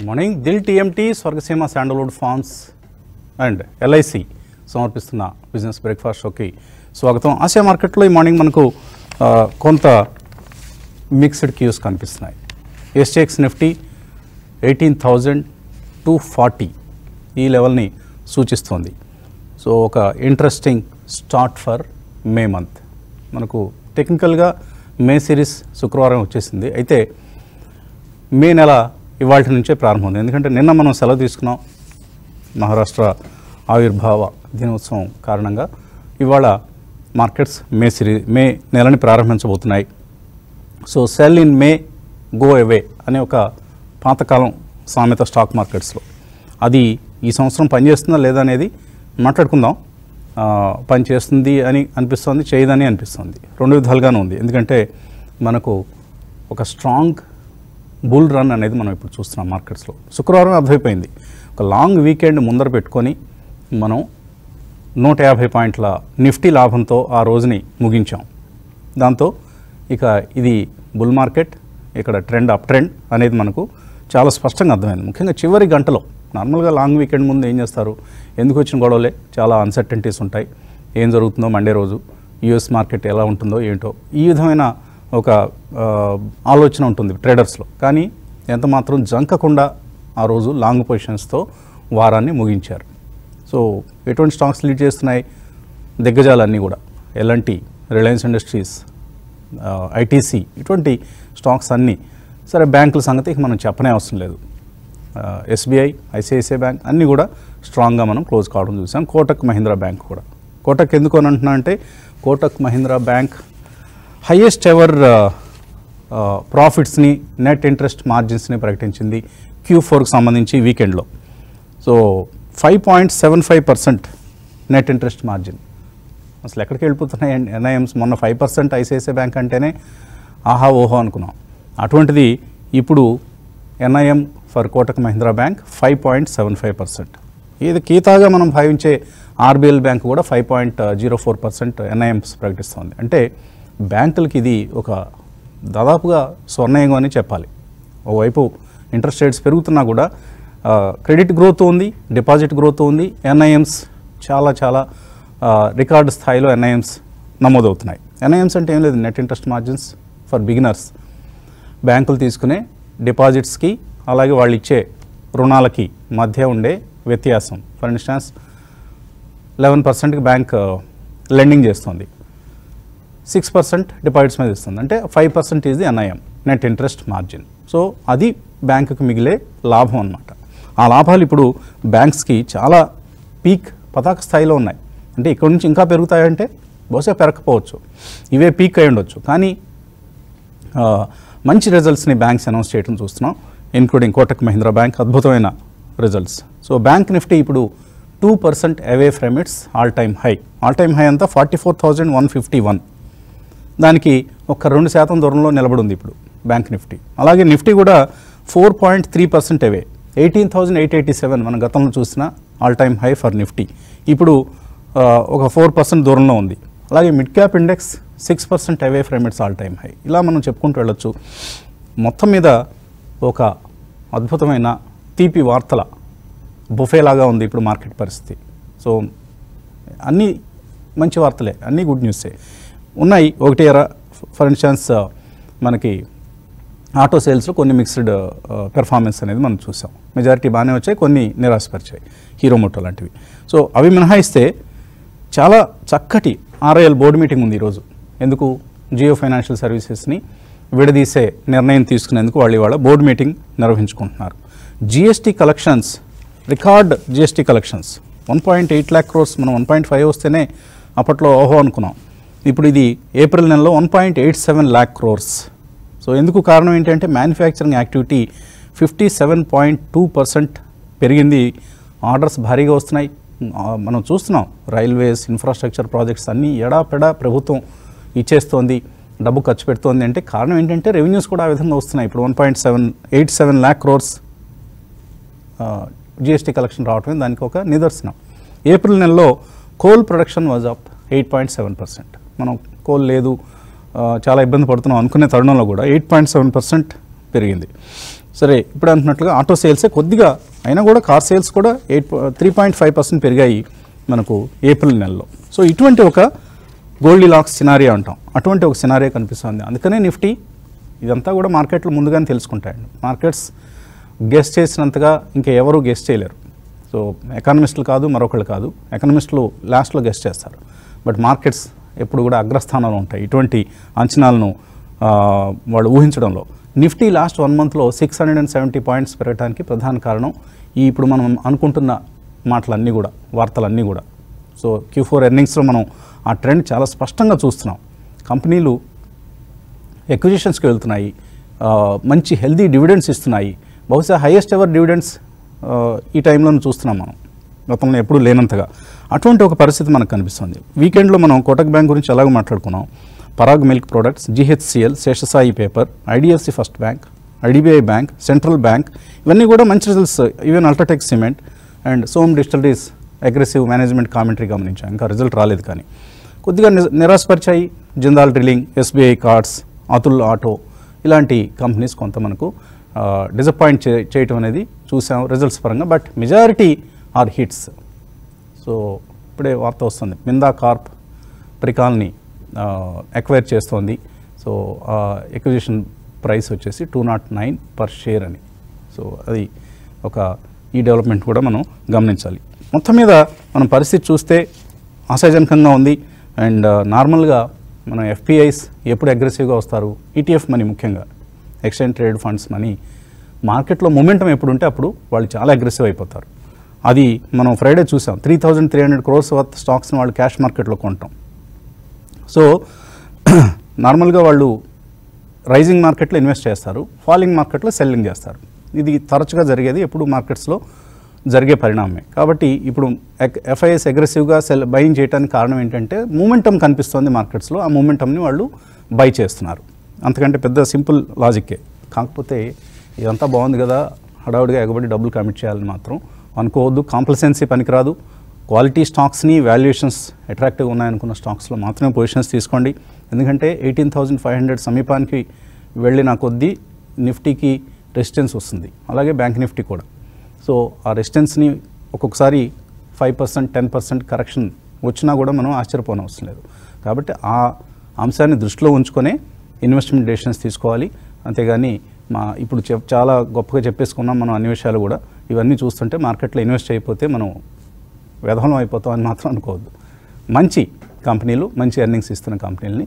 Good morning Dil TMT Swargaseema sandalwood farms and LIC సమర్పిస్తున్న business breakfast షోకి స్వాగతం. Asia మార్కెట్లో ఈ మార్నింగ్ మనకు కొంత మిక్స్డ్ క్యూస్ కనిపిస్తున్నాయి. SGX Nifty eighteen thousand two forty ఈ లెవెల్ని సూచిస్తోంది. సో ఒక interesting start for May month మనకు టెక్నికల్గా మే సిరీస్ శుక్రవారం వచ్చేసింది. అయితే మే నెల ఇవాళ నుంచే ప్రారంభమైంది ఎందుకంటే నిన్న మనం సెలవు తీసుకున్నాం. మహారాష్ట్ర ఆవిర్భావ దినోత్సవం కారణంగా ఇవాళ మార్కెట్స్ మే సిరీ మే నెలని ప్రారంభించబోతున్నాయి. So sell in May go away అనే ఒక పాతకాలం సామెత స్టాక్ మార్కెట్స్లో. అది ఈ సంవత్సరం పనిచేస్తుందా లేదా అనేది మాట్లాడుకుందాం. పనిచేస్తుంది అని అనిపిస్తుంది చేయదని అనిపిస్తుంది. రెండు విధాలుగానే ఉంది. ఎందుకంటే మనకు ఒక స్ట్రాంగ్ బుల్ రన్ అనేది మనం ఇప్పుడు చూస్తున్నాం మార్కెట్స్లో. శుక్రవారం అర్థమైపోయింది. ఒక లాంగ్ వీకెండ్ ముందర పెట్టుకొని మనం నూట యాభై పాయింట్ల నిఫ్టీ లాభంతో ఆ రోజుని ముగించాం. దాంతో ఇక ఇది బుల్ మార్కెట్ ఇక్కడ ట్రెండ్ అప్ ట్రెండ్ అనేది మనకు చాలా స్పష్టంగా అర్థమైంది. ముఖ్యంగా చివరి గంటలో నార్మల్గా లాంగ్ వీకెండ్ ముందు ఏం చేస్తారు? ఎందుకు వచ్చిన గొడవలే? చాలా అన్సర్టనిటీస్ ఉంటాయి. ఏం జరుగుతుందో మండే రోజు యుఎస్ మార్కెట్ ఎలా ఉంటుందో ఏంటో ఈ విధమైన ఒక ఆలోచన ఉంటుంది ట్రేడర్స్లో. కానీ ఎంత మాత్రం జంకకుండా ఆ రోజు లాంగ్ పొజిషన్స్తో వారాన్ని ముగించారు. సో ఎటువంటి స్టాక్స్ లీడ్ చేస్తున్నాయి? దిగ్గజాలన్నీ కూడా. ఎల్ఎన్టీ రిలయన్స్ ఇండస్ట్రీస్ ఐటీసీ ఇటువంటి స్టాక్స్ అన్నీ. సరే బ్యాంకుల సంగతి మనం చెప్పనే అవసరం లేదు. ఎస్బీఐ ఐసిఐసిఐ బ్యాంక్ అన్నీ కూడా స్ట్రాంగ్గా మనం క్లోజ్ కావడం చూసాం. కోటక్ మహీంద్రా బ్యాంక్ కూడా. కోటక్ ఎందుకు అని అంటున్నా అంటే Kotak Mahindra bank highest ever ప్రాఫిట్స్ని net interest మార్జిన్స్ని ప్రకటించింది క్యూ ఫోర్కి సంబంధించి వీకెండ్లో so five point seven five percent net interest margin అసలు ఎక్కడికి వెళ్ళిపోతున్నాయి ఎన్ఐఎమ్స్ మొన్న ఫైవ్ పర్సెంట్ ఐసిఐసిఐ బ్యాంక్ అంటేనే ఆహా ఓహో అనుకున్నాం. అటువంటిది ఇప్పుడు NIM for Kotak Mahindra bank five point seven five percent ఇది కీతాగా మనం భావించే ఆర్బీఎల్ బ్యాంక్ కూడా five point zero four percent NIMs ప్రకటిస్తోంది. అంటే బ్యాంకులకి ఇది ఒక దాదాపుగా స్వర్ణయుగం అని చెప్పాలి. ఓవైపు ఇంట్రెస్ట్ రేట్స్ పెరుగుతున్నా కూడా క్రెడిట్ గ్రోత్ ఉంది డిపాజిట్ గ్రోత్ ఉంది ఎన్ఐఎమ్స్ చాలా చాలా రికార్డు స్థాయిలో ఎన్ఐఎమ్స్ నమోదవుతున్నాయి. ఎన్ఐఎమ్స్ అంటే ఏం లేదు net interest margins for beginners. బ్యాంకులు తీసుకునే డిపాజిట్స్కి అలాగే వాళ్ళు ఇచ్చే రుణాలకి మధ్య ఉండే వ్యత్యాసం. ఫర్ ఇన్స్టాన్స్ లెవెన్ పర్సెంట్కి బ్యాంక్ లెండింగ్ చేస్తుంది. సిక్స్ పర్సెంట్ డిపాజిట్స్ మీద ఇస్తుంది. అంటే five percent is the NIM net interest margin so అది బ్యాంకుకి మిగిలే లాభం అన్నమాట. ఆ లాభాలు ఇప్పుడు బ్యాంక్స్కి చాలా పీక్ పతాక స్థాయిలో ఉన్నాయి. అంటే ఇక్కడ నుంచి ఇంకా పెరుగుతాయంటే బహుశా పెరగకపోవచ్చు. ఇవే పీక్ అయి ఉండొచ్చు. కానీ మంచి రిజల్ట్స్ని బ్యాంక్స్ అనౌన్స్ చేయడం చూస్తున్నాం ఇన్క్లూడింగ్ కోటక్ మహీంద్రా బ్యాంక్ అద్భుతమైన రిజల్ట్స్ సో బ్యాంక్ నిఫ్టీ ఇప్పుడు two percent away from its all time high all time high అంతా forty four thousand one fifty one దానికి ఒక రెండు శాతం దూరంలో నిలబడి ఉంది ఇప్పుడు బ్యాంక్ నిఫ్టీ. అలాగే నిఫ్టీ కూడా four point three percent away. Eighteen thousand eight eighty seven మన గతంలో చూసిన all time high for Nifty. ఇప్పుడు ఒక ఫోర్ పర్సెంట్ దూరంలో ఉంది. అలాగే mid cap index six percent away from its all time high. ఇలా మనం చెప్పుకుంటూ వెళ్ళొచ్చు. మొత్తం మీద ఒక అద్భుతమైన తీపి వార్తల బుఫేలాగా ఉంది ఇప్పుడు మార్కెట్ పరిస్థితి. సో అన్నీ మంచి వార్తలే అన్నీ గుడ్ న్యూసే. ఉన్నాయి. ఒకటి ఫర్ ఇన్స్టాన్స్ మనకి ఆటో సేల్స్లో కొన్ని మిక్స్డ్ పెర్ఫార్మెన్స్ అనేది మనం చూసాం. మెజారిటీ బాగానే వచ్చాయి కొన్ని నిరాశపరిచాయి హీరో మోటో లాంటివి. సో అవి మినహాయిస్తే చాలా చక్కటి ఆర్ఐఎల్ బోర్డు మీటింగ్ ఉంది ఈరోజు. ఎందుకు? జియో ఫైనాన్షియల్ సర్వీసెస్ని విడదీసే నిర్ణయం తీసుకునేందుకు వాళ్ళు ఇవాళ board meeting నిర్వహించుకుంటున్నారు. GST collections record GST collections. One point eight lakh crores మనం వన్ పాయింట్ ఫైవ్ వస్తేనే అప్పట్లో ఓహో అనుకున్నాం. ఇప్పుడు ఇది ఏప్రిల్ నెలలో one point eight seven lakh crores so ఎందుకు కారణం ఏంటంటే manufacturing activity fifty seven point two percent పెరిగింది. ఆర్డర్స్ భారీగా వస్తున్నాయి. మనం చూస్తున్నాం రైల్వేస్ ఇన్ఫ్రాస్ట్రక్చర్ ప్రాజెక్ట్స్ అన్నీ ఎడాపెడా ప్రభుత్వం ఇచ్చేస్తోంది. డబ్బు ఖర్చు పెడుతోంది అంటే కారణం ఏంటంటే రెవెన్యూస్ కూడా ఆ విధంగా వస్తున్నాయి. ఇప్పుడు one point seven eight seven lakh crores GST collection రావటమే దానికి ఒక నిదర్శనం. ఏప్రిల్ నెలలో coal production was up eight point seven percent మనం కోల్ లేదు చాలా ఇబ్బంది పడుతున్నాం అనుకునే తరుణంలో కూడా ఎయిట్ పాయింట్ సెవెన్ పర్సెంట్ పెరిగింది. సరే ఇప్పుడు అంటున్నట్లుగా ఆటో సేల్సే కొద్దిగా అయినా కూడా కార్ సేల్స్ కూడా eight three point five percent పెరిగాయి మనకు ఏప్రిల్ నెలలో. సో ఇటువంటి ఒక గోల్డ్ లాక్స్ సినారియో అంటాం. అటువంటి ఒక సినారియో కనిపిస్తుంది. అందుకనే నిఫ్టీ ఇదంతా కూడా మార్కెట్లు ముందుగానే తెలుసుకుంటాయండి. మార్కెట్స్ గెస్ట్ చేసినంతగా ఇంకా ఎవరూ గెస్ట్ చేయలేరు. సో ఎకానమిస్టులు కాదు మరొకళ్ళు కాదు. ఎకనమిస్టులు లాస్ట్లో గెస్ట్ చేస్తారు. బట్ మార్కెట్స్ ఎప్పుడు కూడా అగ్రస్థానంలో ఉంటాయి. ఇటువంటి అంచనాలను వాళ్ళు ఊహించడంలో. నిఫ్టీ లాస్ట్ వన్ మంత్లో six hundred and seventy points పెరగడానికి ప్రధాన కారణం ఈ ఇప్పుడు మనం అనుకుంటున్న మాటలన్నీ కూడా వార్తలన్నీ కూడా. సో క్యూ ఫోర్ ఎర్నింగ్స్లో మనం ఆ ట్రెండ్ చాలా స్పష్టంగా చూస్తున్నాం. కంపెనీలు ఎక్విజిషన్స్కి వెళ్తున్నాయి. మంచి హెల్దీ డివిడెండ్స్ ఇస్తున్నాయి. బహుశా హైయెస్ట్ ఎవర్ డివిడెండ్స్ ఈ టైంలో చూస్తున్నాం మనం. గతంలో ఎప్పుడూ లేనంతగా. అటువంటి ఒక పరిస్థితి మనకు కనిపిస్తుంది. వీకెండ్లో మనం కోటక్ బ్యాంక్ గురించి ఎలాగో మాట్లాడుకున్నాం. Parag milk products GHCL Seshasayee paper IDFC first bank IDBI bank central bank ఇవన్నీ కూడా మంచి results even UltraTech cement and some డిజిటల్టీస్ aggressive management commentary గమనించాం. ఇంకా రిజల్ట్ రాలేదు కానీ. కొద్దిగా నిరాశపరిచాయి. Jindal drilling SBI cards Atul auto ఇలాంటి కంపెనీస్ కొంత మనకు డిసప్పాయింట్ చేయటం అనేది చూసాం. రిజల్ట్స్ పరంగా. But majority are hits so ఇప్పుడే వార్త వస్తుంది. మిందా కార్ప్ ప్రికాల్ని ఎక్వైర్ చేస్తోంది. సో ఎక్విజిషన్ ప్రైస్ వచ్చేసి two nought nine per share అని. సో అది ఒక ఈ డెవలప్మెంట్ కూడా మనం గమనించాలి. మొత్తం మీద మనం పరిస్థితి చూస్తే ఆశాజనకంగా ఉంది. అండ్ నార్మల్గా మన ఎఫ్పిఐస్ ఎప్పుడు అగ్రెసివ్గా వస్తారు? ఈటీఎఫ్ మనీ ముఖ్యంగా. ఎక్స్చేంజ్ ట్రేడ్ ఫండ్స్ మనీ మార్కెట్లో మొమెంటం ఎప్పుడు ఉంటే అప్పుడు వాళ్ళు చాలా అగ్రెసివ్ అయిపోతారు. అది మనం ఫ్రైడే చూసాం. Three thousand three hundred crores worth స్టాక్స్ని వాళ్ళు క్యాష్ మార్కెట్లో కొంటాం. సో నార్మల్గా వాళ్ళు రైజింగ్ మార్కెట్లో ఇన్వెస్ట్ చేస్తారు. ఫాలింగ్ మార్కెట్లో సెల్లింగ్ చేస్తారు. ఇది తరచుగా జరిగేది ఎప్పుడు మార్కెట్స్లో జరిగే పరిణామమే. కాబట్టి ఇప్పుడు ఎఫ్ఐఎస్ అగ్రెసివ్గా సెల్ బయింగ్ చేయడానికి కారణం ఏంటంటే మూమెంటం కనిపిస్తోంది మార్కెట్స్లో ఆ మూమెంటంని వాళ్ళు బై చేస్తున్నారు. అంతకంటే పెద్ద సింపుల్ లాజిక్కే కాకపోతే ఇదంతా బాగుంది కదా. హడావుడిగా ఎగబడి డబ్బులు కమిట్ చేయాలని మాత్రం అనుకోవద్దు. కాంప్లసెన్సీ పనికిరాదు. క్వాలిటీ స్టాక్స్ని వాల్యుయేషన్స్ అట్రాక్టివ్గా ఉన్నాయనుకున్న స్టాక్స్లో మాత్రమే పొజిషన్స్ తీసుకోండి. ఎందుకంటే ఎయిటీన్ థౌజండ్ ఫైవ్ హండ్రెడ్ సమీపానికి వెళ్ళిన కొద్దీ నిఫ్టీకి రెసిస్టెన్స్ వస్తుంది. అలాగే బ్యాంక్ నిఫ్టీ కూడా. సో ఆ రెసిస్టెన్స్ని ఒక్కొక్కసారి five percent ten percent correction వచ్చినా కూడా మనం ఆశ్చర్యపోనవసరం లేదు. కాబట్టి ఆ అంశాన్ని దృష్టిలో ఉంచుకొనే ఇన్వెస్ట్మెంట్ డెసిషన్స్ తీసుకోవాలి. అంతేగాని మా ఇప్పుడు చెప్ చాలా గొప్పగా చెప్పేసుకున్నాం మనం అన్ని విషయాలు కూడా. ఇవన్నీ చూస్తుంటే మార్కెట్లో ఇన్వెస్ట్ అయిపోతే మనం వ్యధనం అయిపోతాం అని మాత్రం అనుకోవద్దు. మంచి కంపెనీలు మంచి ఎర్నింగ్స్ ఇస్తున్న కంపెనీలని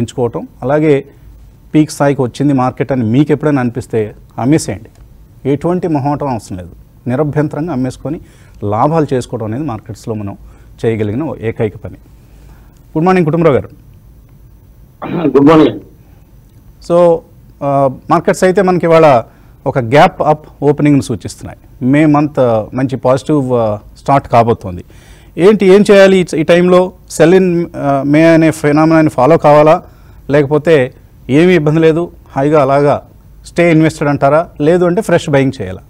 ఎంచుకోవటం. అలాగే పీక్ స్థాయికి వచ్చింది మార్కెట్ అని మీకు ఎప్పుడైనా అనిపిస్తే అమ్మేసేయండి. ఎటువంటి మొహమాటం అవసరం లేదు. నిరభ్యంతరంగా అమ్మేసుకొని లాభాలు చేసుకోవడం అనేది మార్కెట్స్లో మనం చేయగలిగిన ఏకైక పని. గుడ్ మార్నింగ్ కుటుంబరావు గారు. Good morning. సో మార్కెట్స్ అయితే మనకి ఇవాళ ఒక గ్యాప్ అప్ ఓపెనింగ్ను సూచిస్తున్నాయి. మే మంత్ మంచి పాజిటివ్ స్టార్ట్ కాబోతోంది. ఏంటి ఏం చేయాలి ఈ- ఈ టైంలో? సెల్ ఇన్ మే అనే ఫెనామినాన్ని ఫాలో కావాలా? లేకపోతే ఏమీ ఇబ్బంది లేదు? హాయిగా అలాగా స్టే ఇన్వెస్టెడ్ అంటారా? లేదు అంటే ఫ్రెష్ బయింగ్ చేయాలా?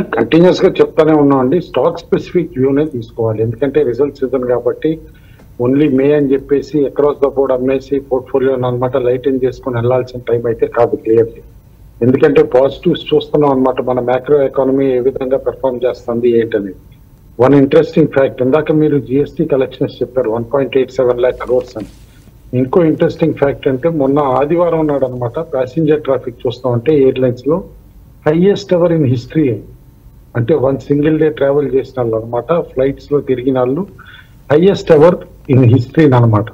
కంటిన్యూస్గా చెప్తానే ఉన్నాం అండి. స్టాక్ స్పెసిఫిక్ వ్యూనే తీసుకోవాలి. ఎందుకంటే రిజల్ట్ సీజన్ కాబట్టి ఓన్లీ మే అని చెప్పేసి అక్రాస్ ద బోర్డ్ అమ్మేసి పోర్ట్ఫోలియో అనమాట లైటెన్ చేసుకుని వెళ్ళాల్సిన టైం అయితే కాదు క్లియర్లీ ఎందుకంటే పాజిటివ్స్ చూస్తున్నాం అనమాట మన మ్యాక్రో ఎకానమీ ఏ విధంగా పెర్ఫార్మ్ చేస్తుంది ఏంటనేది. వన్ ఇంట్రెస్టింగ్ ఫ్యాక్ట్ ఇందాక మీరు జిఎస్టీ కలెక్షన్స్ చెప్పారు one point eight seven lakh crores అని. ఇంకో ఇంట్రెస్టింగ్ ఫ్యాక్ట్ అంటే మొన్న ఆదివారం నాడు అనమాట ప్యాసింజర్ ట్రాఫిక్ చూస్తాం అంటే ఎయిర్లైన్స్లో హైయెస్ట్ ఎవర్ ఇన్ హిస్టరీ అంటే వన్ సింగిల్ డే ట్రావెల్ చేసిన వాళ్ళు అనమాట ఫ్లైట్స్లో తిరిగిన వాళ్ళు హైయెస్ట్ ఎవర్ ఇన్ హిస్టరీ అనమాట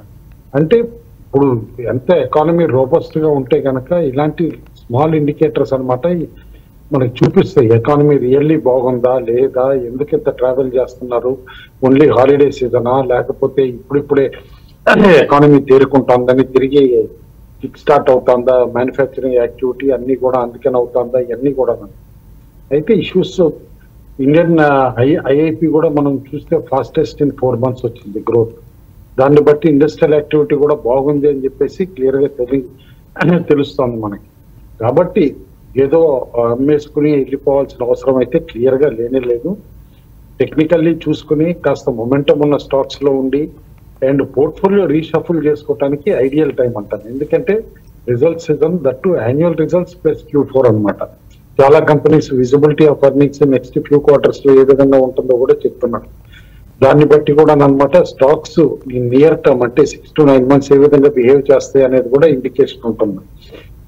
అంటే ఇప్పుడు ఎంత ఎకానమీ రోబస్ట్గా ఉంటే కనుక ఇలాంటి స్మాల్ ఇండికేటర్స్ అనమాట మనకి చూపిస్తాయి. ఎకానమీ రియల్లీ బాగుందా లేదా ఎందుకు ఇంత ట్రావెల్ చేస్తున్నారు ఓన్లీ హాలిడే సీజనా లేకపోతే ఇప్పుడిప్పుడే ఎకానమీ తేరుకుంటుందని తిరిగి కిక్ స్టార్ట్ అవుతుందా? మ్యానుఫ్యాక్చరింగ్ యాక్టివిటీ అన్ని కూడా అందుకని అవుతుందా? ఇవన్నీ కూడా అయితే ఇష్యూస్ ఇండియన్ ఐ ఐఐపి కూడా మనం చూస్తే ఫాస్టెస్ట్ ఇన్ ఫోర్ మంత్స్ వచ్చింది గ్రోత్ దాన్ని బట్టి ఇండస్ట్రియల్ యాక్టివిటీ కూడా బాగుంది అని చెప్పేసి క్లియర్గా తెలి తెలుస్తుంది మనకి. కాబట్టి ఏదో అమ్మేసుకుని వెళ్ళిపోవాల్సిన అవసరం అయితే క్లియర్గా లేనే లేదు. టెక్నికల్లీ చూసుకుని కాస్త మొమెంటం ఉన్న స్టాక్స్లో ఉండి అండ్ పోర్ట్ఫోలియో రీషఫుల్ చేసుకోవడానికి ఐడియల్ టైం అంటాను. ఎందుకంటే results season that annual results plus Q four అనమాట చాలా companies visibility of earnings next few క్వార్టర్స్లో ఏ విధంగా ఉంటుందో కూడా చెప్తున్నారు. దాన్ని బట్టి కూడా అనమాట స్టాక్స్ నియర్ టర్మ్ అంటే సిక్స్ టు నైన్ మంత్స్ ఏ విధంగా బిహేవ్ చేస్తాయి అనేది కూడా ఇండికేషన్ ఉంటుంది.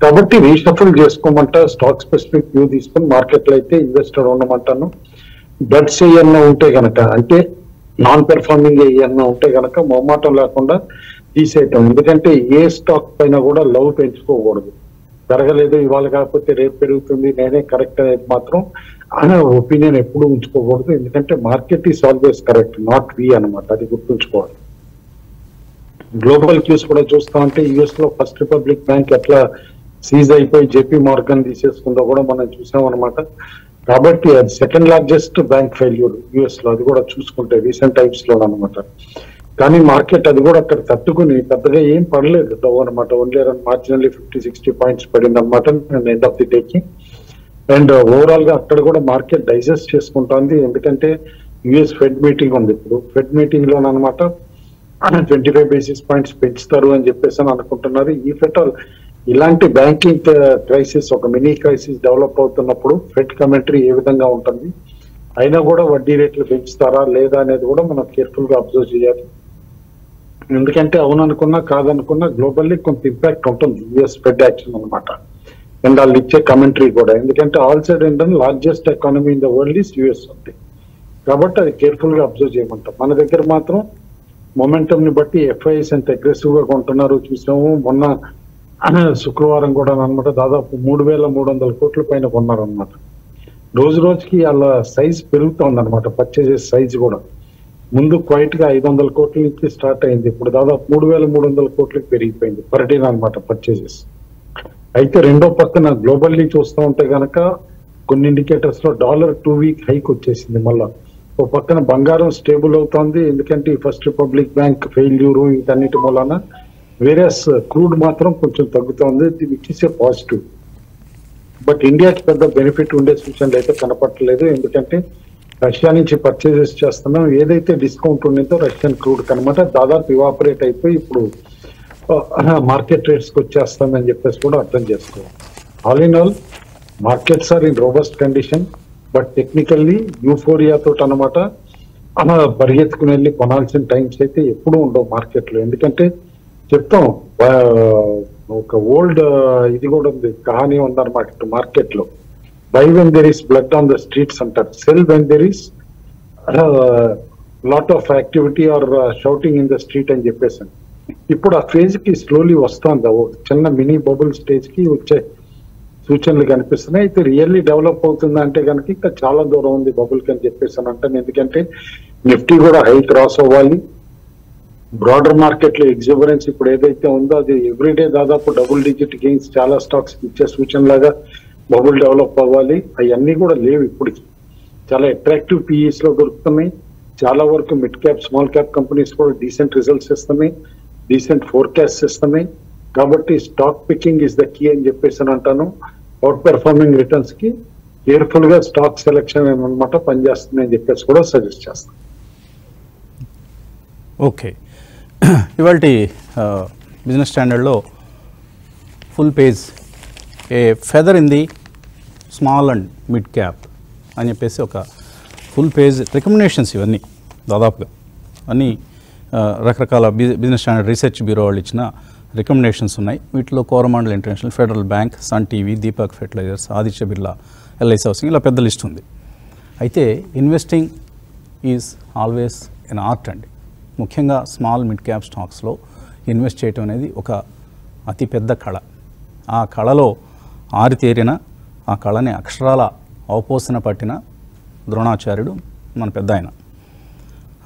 కాబట్టి రీషఫుల్ చేసుకోమంట స్టాక్ స్పెసిఫిక్ వ్యూ తీసుకుని మార్కెట్లో అయితే ఇన్వెస్టర్ ఉండమంటాను. బడ్స్ ఏమన్నా ఉంటే గనక అంటే నాన్ పెర్ఫార్మింగ్ ఏమన్నా ఉంటే గనక మొహమాటం లేకుండా తీసేయటం. ఎందుకంటే ఏ స్టాక్ పైన కూడా లవ్ పెంచుకోకూడదు. పెరగలేదు ఇవాళ కాకపోతే రేపు పెరుగుతుంది నేనే కరెక్ట్ అనేది మాత్రం అనే ఒపీనియన్ ఎప్పుడు ఉంచుకోకూడదు. ఎందుకంటే market is always correct not we అనమాట అది గుర్తుంచుకోవాలి. గ్లోబల్ క్యూస్ కూడా చూస్తా ఉంటే యుఎస్లో ఫస్ట్ రిపబ్లిక్ బ్యాంక్ ఎట్లా సీజ్ అయిపోయి జేపీ మార్గన్ తీసేసుకుందో కూడా మనం చూసాం అనమాట కాబట్టి అది సెకండ్ లార్జెస్ట్ బ్యాంక్ ఫెయిల్యూర్ యుఎస్లో అది కూడా చూసుకుంటే రీసెంట్ టైమ్స్లో అనమాట కానీ మార్కెట్ అది కూడా అక్కడ తట్టుకుని పెద్దగా ఏం పడలేదు. డవ్ అనమాట only around marginally fifty sixty points పడింది అనమాట ఎండ్ ఆఫ్ ది డేకి అండ్ ఓవరాల్గా అక్కడ కూడా మార్కెట్ డైజెస్ట్ చేసుకుంటుంది. ఎందుకంటే యుఎస్ ఫెడ్ మీటింగ్ ఉంది ఇప్పుడు. ఫెడ్ మీటింగ్లో అనమాట ట్వంటీ ఫైవ్ బేసిస్ పాయింట్స్ పెంచుతారు అని చెప్పేసి అని అనుకుంటున్నారు. ఈ ఫెటల్ ఇలాంటి బ్యాంకింగ్ క్రైసిస్ ఒక మినీ క్రైసిస్ డెవలప్ అవుతున్నప్పుడు ఫెడ్ కమెంటరీ ఏ విధంగా ఉంటుంది? అయినా కూడా వడ్డీ రేట్లు పెంచుతారా లేదా అనేది కూడా మనం కేర్ఫుల్గా అబ్జర్వ్ చేయాలి. ఎందుకంటే అవుననుకున్నా కాదనుకున్నా గ్లోబల్లీ కొంత ఇంపాక్ట్ ఉంటుంది. యుఎస్ ఫెడ్ యాక్షన్ అనమాట అండ్ వాళ్ళు ఇచ్చే కమెంటరీ కూడా. ఎందుకంటే ఆల్ సైడ్ ఏంటంటే largest economy in the world is US ఉంది కాబట్టి అది కేర్ఫుల్గా అబ్జర్వ్ చేయమంటాం. మన దగ్గర మాత్రం మొమెంటం ని బట్టి ఎఫ్ఐఎస్ ఎంత అగ్రెసివ్గా కొంటున్నారు చూసాము. మొన్న శుక్రవారం కూడా అనమాట దాదాపు మూడు వేల మూడు వందల కోట్ల పైన కొన్నారనమాట రోజు రోజుకి వాళ్ళ సైజ్ పెరుగుతోంది అనమాట పర్చేజెస్ సైజ్ కూడా. ముందు క్వైట్గా ఐదు వందల కోట్ల నుంచి స్టార్ట్ అయింది ఇప్పుడు దాదాపు మూడు వేల మూడు వందల కోట్లకి పెరిగిపోయింది పర్ డే అనమాట పర్చేజెస్ అయితే రెండో పక్కన గ్లోబల్లీ చూస్తూ ఉంటే గనక కొన్ని ఇండికేటర్స్లో డాలర్ టూ వీక్ హైక్ వచ్చేసింది మళ్ళా. ఓ పక్కన బంగారం స్టేబుల్ అవుతోంది ఎందుకంటే ఈ ఫస్ట్ రిపబ్లిక్ బ్యాంక్ ఫెయిల్యూర్ వీటన్నిటి మూలన వేరియస్ క్రూడ్ uh, మాత్రం కొంచెం తగ్గుతోంది. Which is a positive but ఇండియాకి పెద్ద బెనిఫిట్ ఉండే సూచనలు అయితే కనపడలేదు. ఎందుకంటే రష్యా నుంచి పర్చేజెస్ చేస్తున్నాం. ఏదైతే డిస్కౌంట్ ఉండేదో రష్యన్ క్రూడ్ కనమాట. దాదాపు ఇవాపరేట్ అయిపోయి ఇప్పుడు uh, మార్కెట్ రేట్స్కి వచ్చేస్తుందని చెప్పేసి కూడా అర్థం చేసుకోవాలి. All in all markets are in robust condition but technically euphoria అనమాట అలా పరిగెత్తుకుని వెళ్ళి కొనాల్సిన టైమ్స్ అయితే ఎప్పుడూ ఉండవు మార్కెట్లో ఎందుకంటే చెప్తాం. ఒక ఓల్డ్ ఇది కూడా ఉంది కహానీ ఉందన్నమాట మార్కెట్లో buy when there is blood on the streets అంటారు. Sell when there is lot of activity or shouting in the street అని చెప్పేసి. ఇప్పుడు ఆ ఫేజ్కి స్లోలీ వస్తుంది. ఓ చిన్న మినీ బబుల్ స్టేజ్కి వచ్చే సూచనలు కనిపిస్తున్నాయి. అయితే రియల్లీ డెవలప్ అవుతుంది అంటే కనుక ఇంకా చాలా దూరం ఉంది బబుల్కి అని చెప్పేసి అంటాను ఎందుకంటే నిఫ్టీ కూడా హై క్రాస్ అవ్వాలి. బ్రాడర్ మార్కెట్లో ఎగ్జిబరెన్స్ ఇప్పుడు ఏదైతే ఉందో అది ఎవ్రీడే దాదాపు డబుల్ డిజిట్ గెయిన్స్ చాలా స్టాక్స్ ఇచ్చే సూచనలాగా బబుల్ డెవలప్ అవ్వాలి. అవన్నీ కూడా లేవు ఇప్పటికి. చాలా అట్రాక్టివ్ పిఈస్లో దొరుకుతున్నాయి. చాలా వరకు mid cap small cap companies కూడా డీసెంట్ రిజల్ట్స్ ఇస్తున్నాయి. డీసెంట్ ఫోర్కాస్ట్ ఇస్తున్నాయి. కాబట్టి stock picking is the key అని చెప్పేసి అని అంటాను. అవుట్ పెర్ఫార్మింగ్ రిటర్న్స్కి కేర్ఫుల్గా స్టాక్ సెలెక్షన్ అనమాట పనిచేస్తుంది అని చెప్పేసి కూడా సజెస్ట్ చేస్తాను. ఓకే ఇవాళ business స్టాండర్డ్లో full page a feather in the small and mid cap అని చెప్పేసి ఒక ఫుల్ పేజ్ రికమెండేషన్స్ ఇవన్నీ దాదాపుగా. అన్నీ రకరకాల బిజినెస్ స్టాండర్డ్ రీసెర్చ్ బ్యూరో వాళ్ళు ఇచ్చిన రికమెండేషన్స్ ఉన్నాయి. వీటిలో Coromandel international federal bank sun TV Deepak fertilisers Aditya Birla LIC housing ఇలా పెద్ద లిస్ట్ ఉంది. అయితే investing is always an art అండి. ముఖ్యంగా స్మాల్ మిడ్ క్యాప్ స్టాక్స్లో ఇన్వెస్ట్ చేయటం అనేది ఒక అతిపెద్ద కళ. ఆ కళలో ఆరితేరిన ఆ కళని అక్షరాల అవపోసన పట్టిన ద్రోణాచార్యుడు మన పెద్ద ఆయన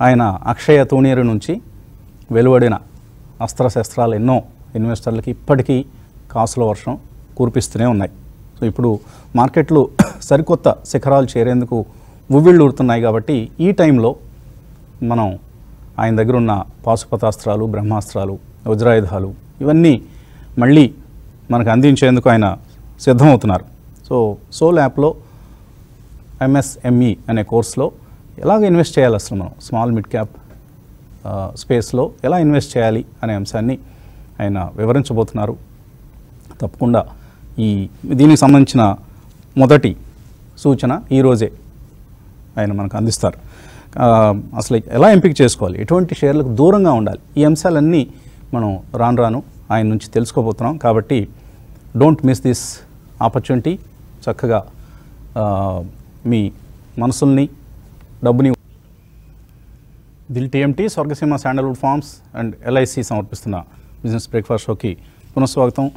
ఆయన అక్షయ తూణీరు నుంచి వెలువడిన అస్త్రశస్త్రాలు ఎన్నో ఇన్వెస్టర్లకి ఇప్పటికీ కాసుల వర్షం కురిపిస్తూనే ఉన్నాయి. సో ఇప్పుడు మార్కెట్లు సరికొత్త శిఖరాలు చేరేందుకు ఉవ్విళ్ళూరుతున్నాయి కాబట్టి ఈ టైంలో మనం ఆయన దగ్గర ఉన్న పాశుపతాస్త్రాలు బ్రహ్మాస్త్రాలు వజ్రాయుధాలు ఇవన్నీ మళ్ళీ మనకు అందించేందుకు ఆయన సిద్ధమవుతున్నారు. సో సోల్ యాప్లో ఎంఎస్ఎంఈ అనే కోర్సులో ఎలాగ ఇన్వెస్ట్ చేయాలి అసలు మనం? స్మాల్ మిడ్ క్యాప్ స్పేస్లో ఎలా ఇన్వెస్ట్ చేయాలి అనే అంశాన్ని ఆయన వివరించబోతున్నారు. తప్పకుండా ఈ దీనికి సంబంధించిన మొదటి సూచన ఈరోజే ఆయన మనకు అందిస్తారు. అసలు ఎలా ఎంపిక చేసుకోవాలి? ఎటువంటి షేర్లకు దూరంగా ఉండాలి? ఈ అంశాలన్నీ మనం రాను రాను ఆయన నుంచి తెలుసుకోబోతున్నాం. కాబట్టి డోంట్ మిస్ దిస్ ఆపర్చునిటీ. చక్కగా మీ మనసుల్ని డబ్బుని Dil TMT Swargaseema sandalwood farms and LIC సమర్పిస్తున్న బిజినెస్ బ్రేక్ఫాస్ట్ షోకి పునఃస్వాగతం.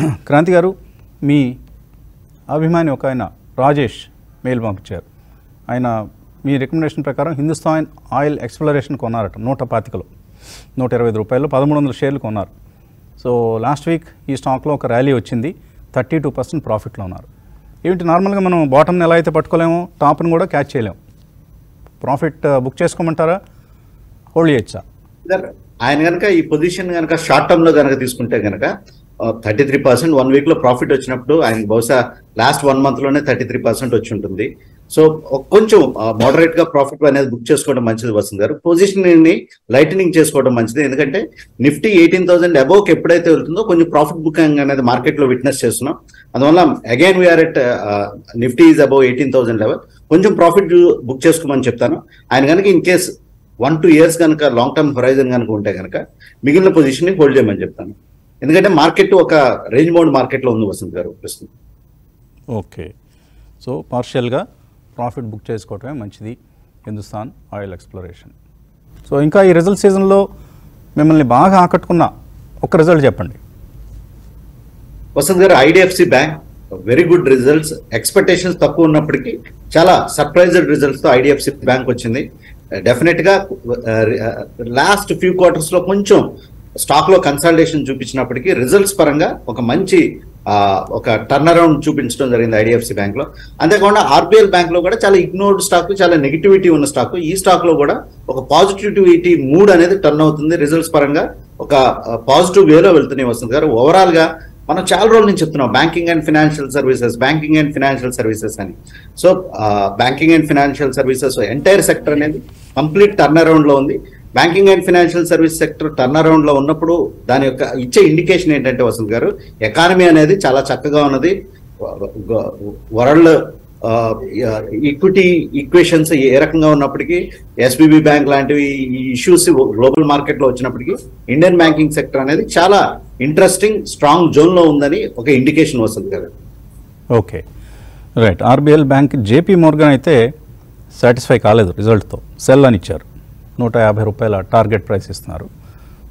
క్రాంతి గారు మీ అభిమాని ఒక ఆయన రాజేష్ మెయిల్ పంపించారు. ఆయన మీ రికమెండేషన్ ప్రకారం హిందుస్థాన్ ఆయిల్ ఎక్స్ప్లోరేషన్ కొన్నారట నూట పాతికలో. నూట ఇరవై ఐదు రూపాయలు పదమూడు వందల షేర్లు కొన్నారు. సో లాస్ట్ వీక్ ఈ స్టాక్లో ఒక ర్యాలీ వచ్చింది థర్టీ టూ పర్సెంట్ ప్రాఫిట్లో ఉన్నారు. ఏమిటి నార్మల్గా మనం బాటమ్ని ఎలా అయితే పట్టుకోలేమో టాప్ని కూడా క్యాచ్ చేయలేము ప్రాఫిట్ uh, బుక్ చేసుకోమంటారా? హోల్డ్ చేయొచ్చా? ఆయన కనుక ఈ పొజిషన్ కనుక షార్ట్ టర్మ్లో కనుక తీసుకుంటే కనుక థర్టీ త్రీ పర్సెంట్ వన్ వీక్లో ప్రాఫిట్ వచ్చినప్పుడు ఆయన బహుశా లాస్ట్ వన్ మంత్లోనే థర్టీ త్రీ పర్సెంట్ వచ్చి ఉంటుంది. సో కొంచెం మోడరేట్గా ప్రాఫిట్ అనేది బుక్ చేసుకోవడం మంచిది వస్తుంది గారు. పొజిషన్ని లైటనింగ్ చేసుకోవడం మంచిది. ఎందుకంటే నిఫ్టీ ఎయిటీన్ థౌసండ్ అబౌవ్ ఎప్పుడైతే వెళ్తుందో కొంచెం ప్రాఫిట్ బుకింగ్ అనేది మార్కెట్లో విట్నెస్ చేస్తున్నాం. అందువల్ల again we are at Nifty is above eighteen thousand level కొంచెం ప్రాఫిట్ బుక్ చేసుకోమని చెప్తాను. ఆయన కనుక in case one two years కనుక లాంగ్ టర్మ్ హొరైజన్ కనుక ఉంటే కనుక మిగిలిన పొజిషన్ని హోల్డ్ చేయమని చెప్తాను. ఎందుకంటే మార్కెట్ ఒక రేంజ్ మోడ్ మార్కెట్లో ఉంది వసంత్ గారు ప్రస్తుతం. ఓకే. సో పార్షియల్గా ప్రాఫిట్ బుక్ చేసుకోవటమే మంచిది. Hindustan oil exploration. సో ఇంకా ఈ రిజల్ట్ సీజన్లో మిమ్మల్ని బాగా ఆకట్టుకున్న ఒక రిజల్ట్ చెప్పండి. Vasant garu IDFC bank very good results. Expectations తక్కువ ఉన్నప్పటికీ చాలా సర్ప్రైజ్డ్ రిజల్ట్స్తో ఐడిఎఫ్సి బ్యాంక్ వచ్చింది. డెఫినెట్గా లాస్ట్ ఫ్యూ క్వార్టర్స్లో కొంచెం స్టాక్లో కన్సల్టేషన్ చూపించినప్పటికీ రిజల్ట్స్ పరంగా ఒక మంచి ఒక టర్న్ అరౌండ్ చూపించడం జరిగింది ఐడిఎఫ్సి బ్యాంక్లో అంతేకాకుండా ఆర్బిఎల్ బ్యాంక్లో కూడా చాలా ఇగ్నోర్డ్ స్టాక్ చాలా నెగిటివిటీ ఉన్న స్టాక్ ఈ స్టాక్లో కూడా ఒక పాజిటివిటీ మూడ్ అనేది టర్న్ అవుతుంది. రిజల్ట్స్ పరంగా ఒక పాజిటివ్ వేలో వెళ్తూనే వస్తుంది. గారు ఓవరాల్గా మనం చాలా రోజుల నుంచి చెప్తున్నాం banking and financial services banking and financial services అని. So banking and financial services entire sector అనేది కంప్లీట్ టర్న్ అరౌండ్లో ఉంది. Banking and financial service sector turn అరౌండ్లో ఉన్నప్పుడు దాని యొక్క ఇచ్చే ఇండికేషన్ ఏంటంటే వసంత్ గారు ఎకానమీ అనేది చాలా చక్కగా ఉన్నది. వరల్డ్ ఈక్విటీ ఈక్వేషన్స్ ఏ రకంగా ఉన్నప్పటికీ ఎస్బీబీ బ్యాంక్ లాంటివి ఈ ఇష్యూస్ గ్లోబల్ మార్కెట్లో వచ్చినప్పటికీ ఇండియన్ బ్యాంకింగ్ సెక్టర్ అనేది చాలా ఇంట్రెస్టింగ్ స్ట్రాంగ్ జోన్లో ఉందని ఒక ఇండికేషన్ వస్తుంది కదా okay right RBL bank JP Morgan అయితే సాటిస్ఫై కాలేదు రిజల్ట్తో సెల్ అని ఇచ్చారు. నూట యాభై రూపాయల టార్గెట్ ప్రైస్ ఇస్తున్నారు.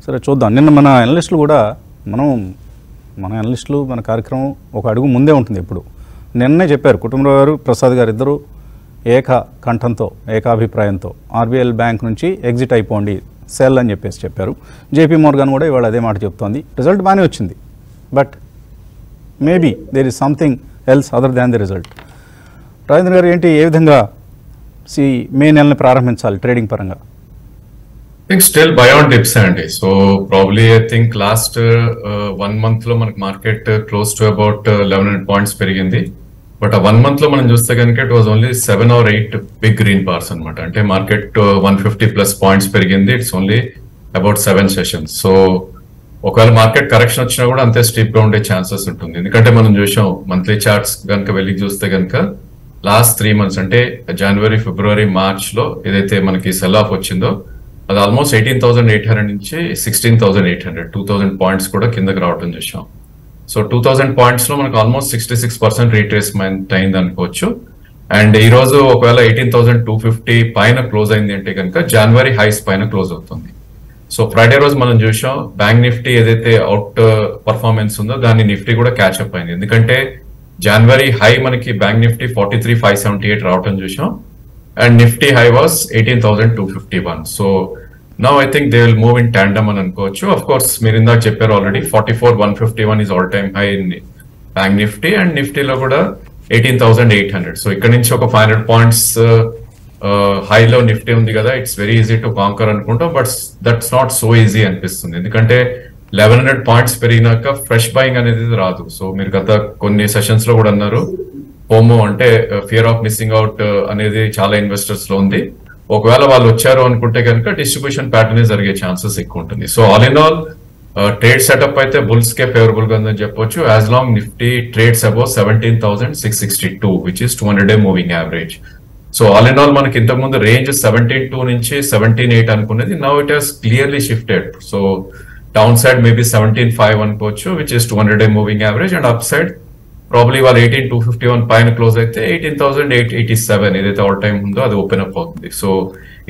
సరే చూద్దాం. నిన్న మన అనలిస్టులు కూడా మనం మన అనలిస్టులు మన కార్యక్రమం ఒక అడుగు ముందే ఉంటుంది ఎప్పుడు. నిన్నే చెప్పారు కుటుంబరావు గారు ప్రసాద్ గారు ఇద్దరు ఏక కంఠంతో ఏకాభిప్రాయంతో ఆర్బీఎల్ బ్యాంక్ నుంచి ఎగ్జిట్ అయిపోండి సెల్ అని చెప్పేసి చెప్పారు. జేపీ మోర్గన్ కూడా ఇవాళ అదే మాట చెప్తోంది. రిజల్ట్ బాగానే వచ్చింది. But maybe there is something else other than the result. Rajendra garu ఏంటి? ఏ విధంగా సి మే నెలని ప్రారంభించాలి ట్రేడింగ్ పరంగా? థింక్ స్టిల్ బై డిప్స్ అండి so probably I think last one మంత్లో మనకి market close to about eleven hundred points పెరిగింది but ఆ one మంత్లో మనం చూస్తే కనుక it was only seven or eight big green bars అనమాట అంటే market one fifty plus points పెరిగింది it's only about seven sessions so ఒకవేళ మార్కెట్ కరెక్షన్ వచ్చినా కూడా అంతే స్టీప్గా ఉండే ఛాన్సెస్ ఉంటుంది. ఎందుకంటే మనం చూసాం మంత్లీ చార్ట్స్ కనుక వెళ్ళి చూస్తే కనుక లాస్ట్ త్రీ మంత్స్ అంటే జనవరి ఫిబ్రవరి మార్చ్లో ఏదైతే మనకి సెల్ ఆఫ్ వచ్చిందో అది almost eighteen thousand eight hundred నుంచి sixteen thousand eight hundred two thousand points కూడా కిందకి రావడం చూసాం. సో టూ థౌసండ్ పాయింట్స్లో మనకు almost sixty six percent retracement అయింది అనుకోవచ్చు. అండ్ ఈ రోజు ఒకవేళ ఎయిటీన్ థౌసండ్ టూ ఫిఫ్టీ పైన క్లోజ్ అయింది అంటే కనుక జనవరి హైస్ పైన క్లోజ్ అవుతుంది. సో ఫ్రైడే రోజు మనం చూసాం బ్యాంక్ నిఫ్టీ ఏదైతే అవుట్ పర్ఫార్మెన్స్ uh, ఉందో దాన్ని నిఫ్టీ కూడా క్యాచ్ అప్ అయింది. ఎందుకంటే జనవరి హై మనకి bank Nifty forty three five seventy eight రావటం చూసాం. And Nifty high was eighteen thousand two fifty one so now I think they will move in tandem అని అనుకోవచ్చు. అఫ్ కోర్స్ మీరు ఇందాక చెప్పారు already forty four one fifty one is all time high in bank Nifty and నిఫ్టీలో కూడా eighteen thousand eight hundred so ఇక్కడ నుంచి ఒక ఫైవ్ హండ్రెడ్ పాయింట్స్ హైలో నిఫ్టీ ఉంది కదా it's very easy to conquer అనుకుంటాం but that's not so easy అనిపిస్తుంది. ఎందుకంటే లెవెన్ హండ్రెడ్ పాయింట్స్ పెరిగినాక ఫ్రెష్ బయింగ్ అనేది రాదు. సో మీరు గత కొన్ని సెషన్స్లో కూడా అన్నారు హోమో అంటే ఫియర్ ఆఫ్ మిస్సింగ్ అవుట్ అనేది చాలా ఇన్వెస్టర్స్లో ఉంది. ఒకవేళ వాళ్ళు వచ్చారు అనుకుంటే కనుక డిస్ట్రిబ్యూషన్ ప్యాటర్నే జరిగే ఛాన్సెస్ ఎక్కువ ఉంటుంది. So all in all trade setup అయితే బుల్స్ కే ఫేవరబుల్గా ఉందని చెప్పొచ్చు. As long Nifty trades above seventeen thousand six sixty two which is two hundred day moving average so all in all మనకి ఇంతకుముందు రేంజ్ సెవెంటీన్ టూ నుంచి seventeen eight అనుకునేది now it has clearly shifted so down side maybe seventeen five అనుకోవచ్చు which is two hundred day moving average and up side probably వాళ్ళు eighteen two fifty one పైన close అయితే eighteen thousand eight eighty seven ఏదైతే all time ఉందో అది open up అవుతుంది. So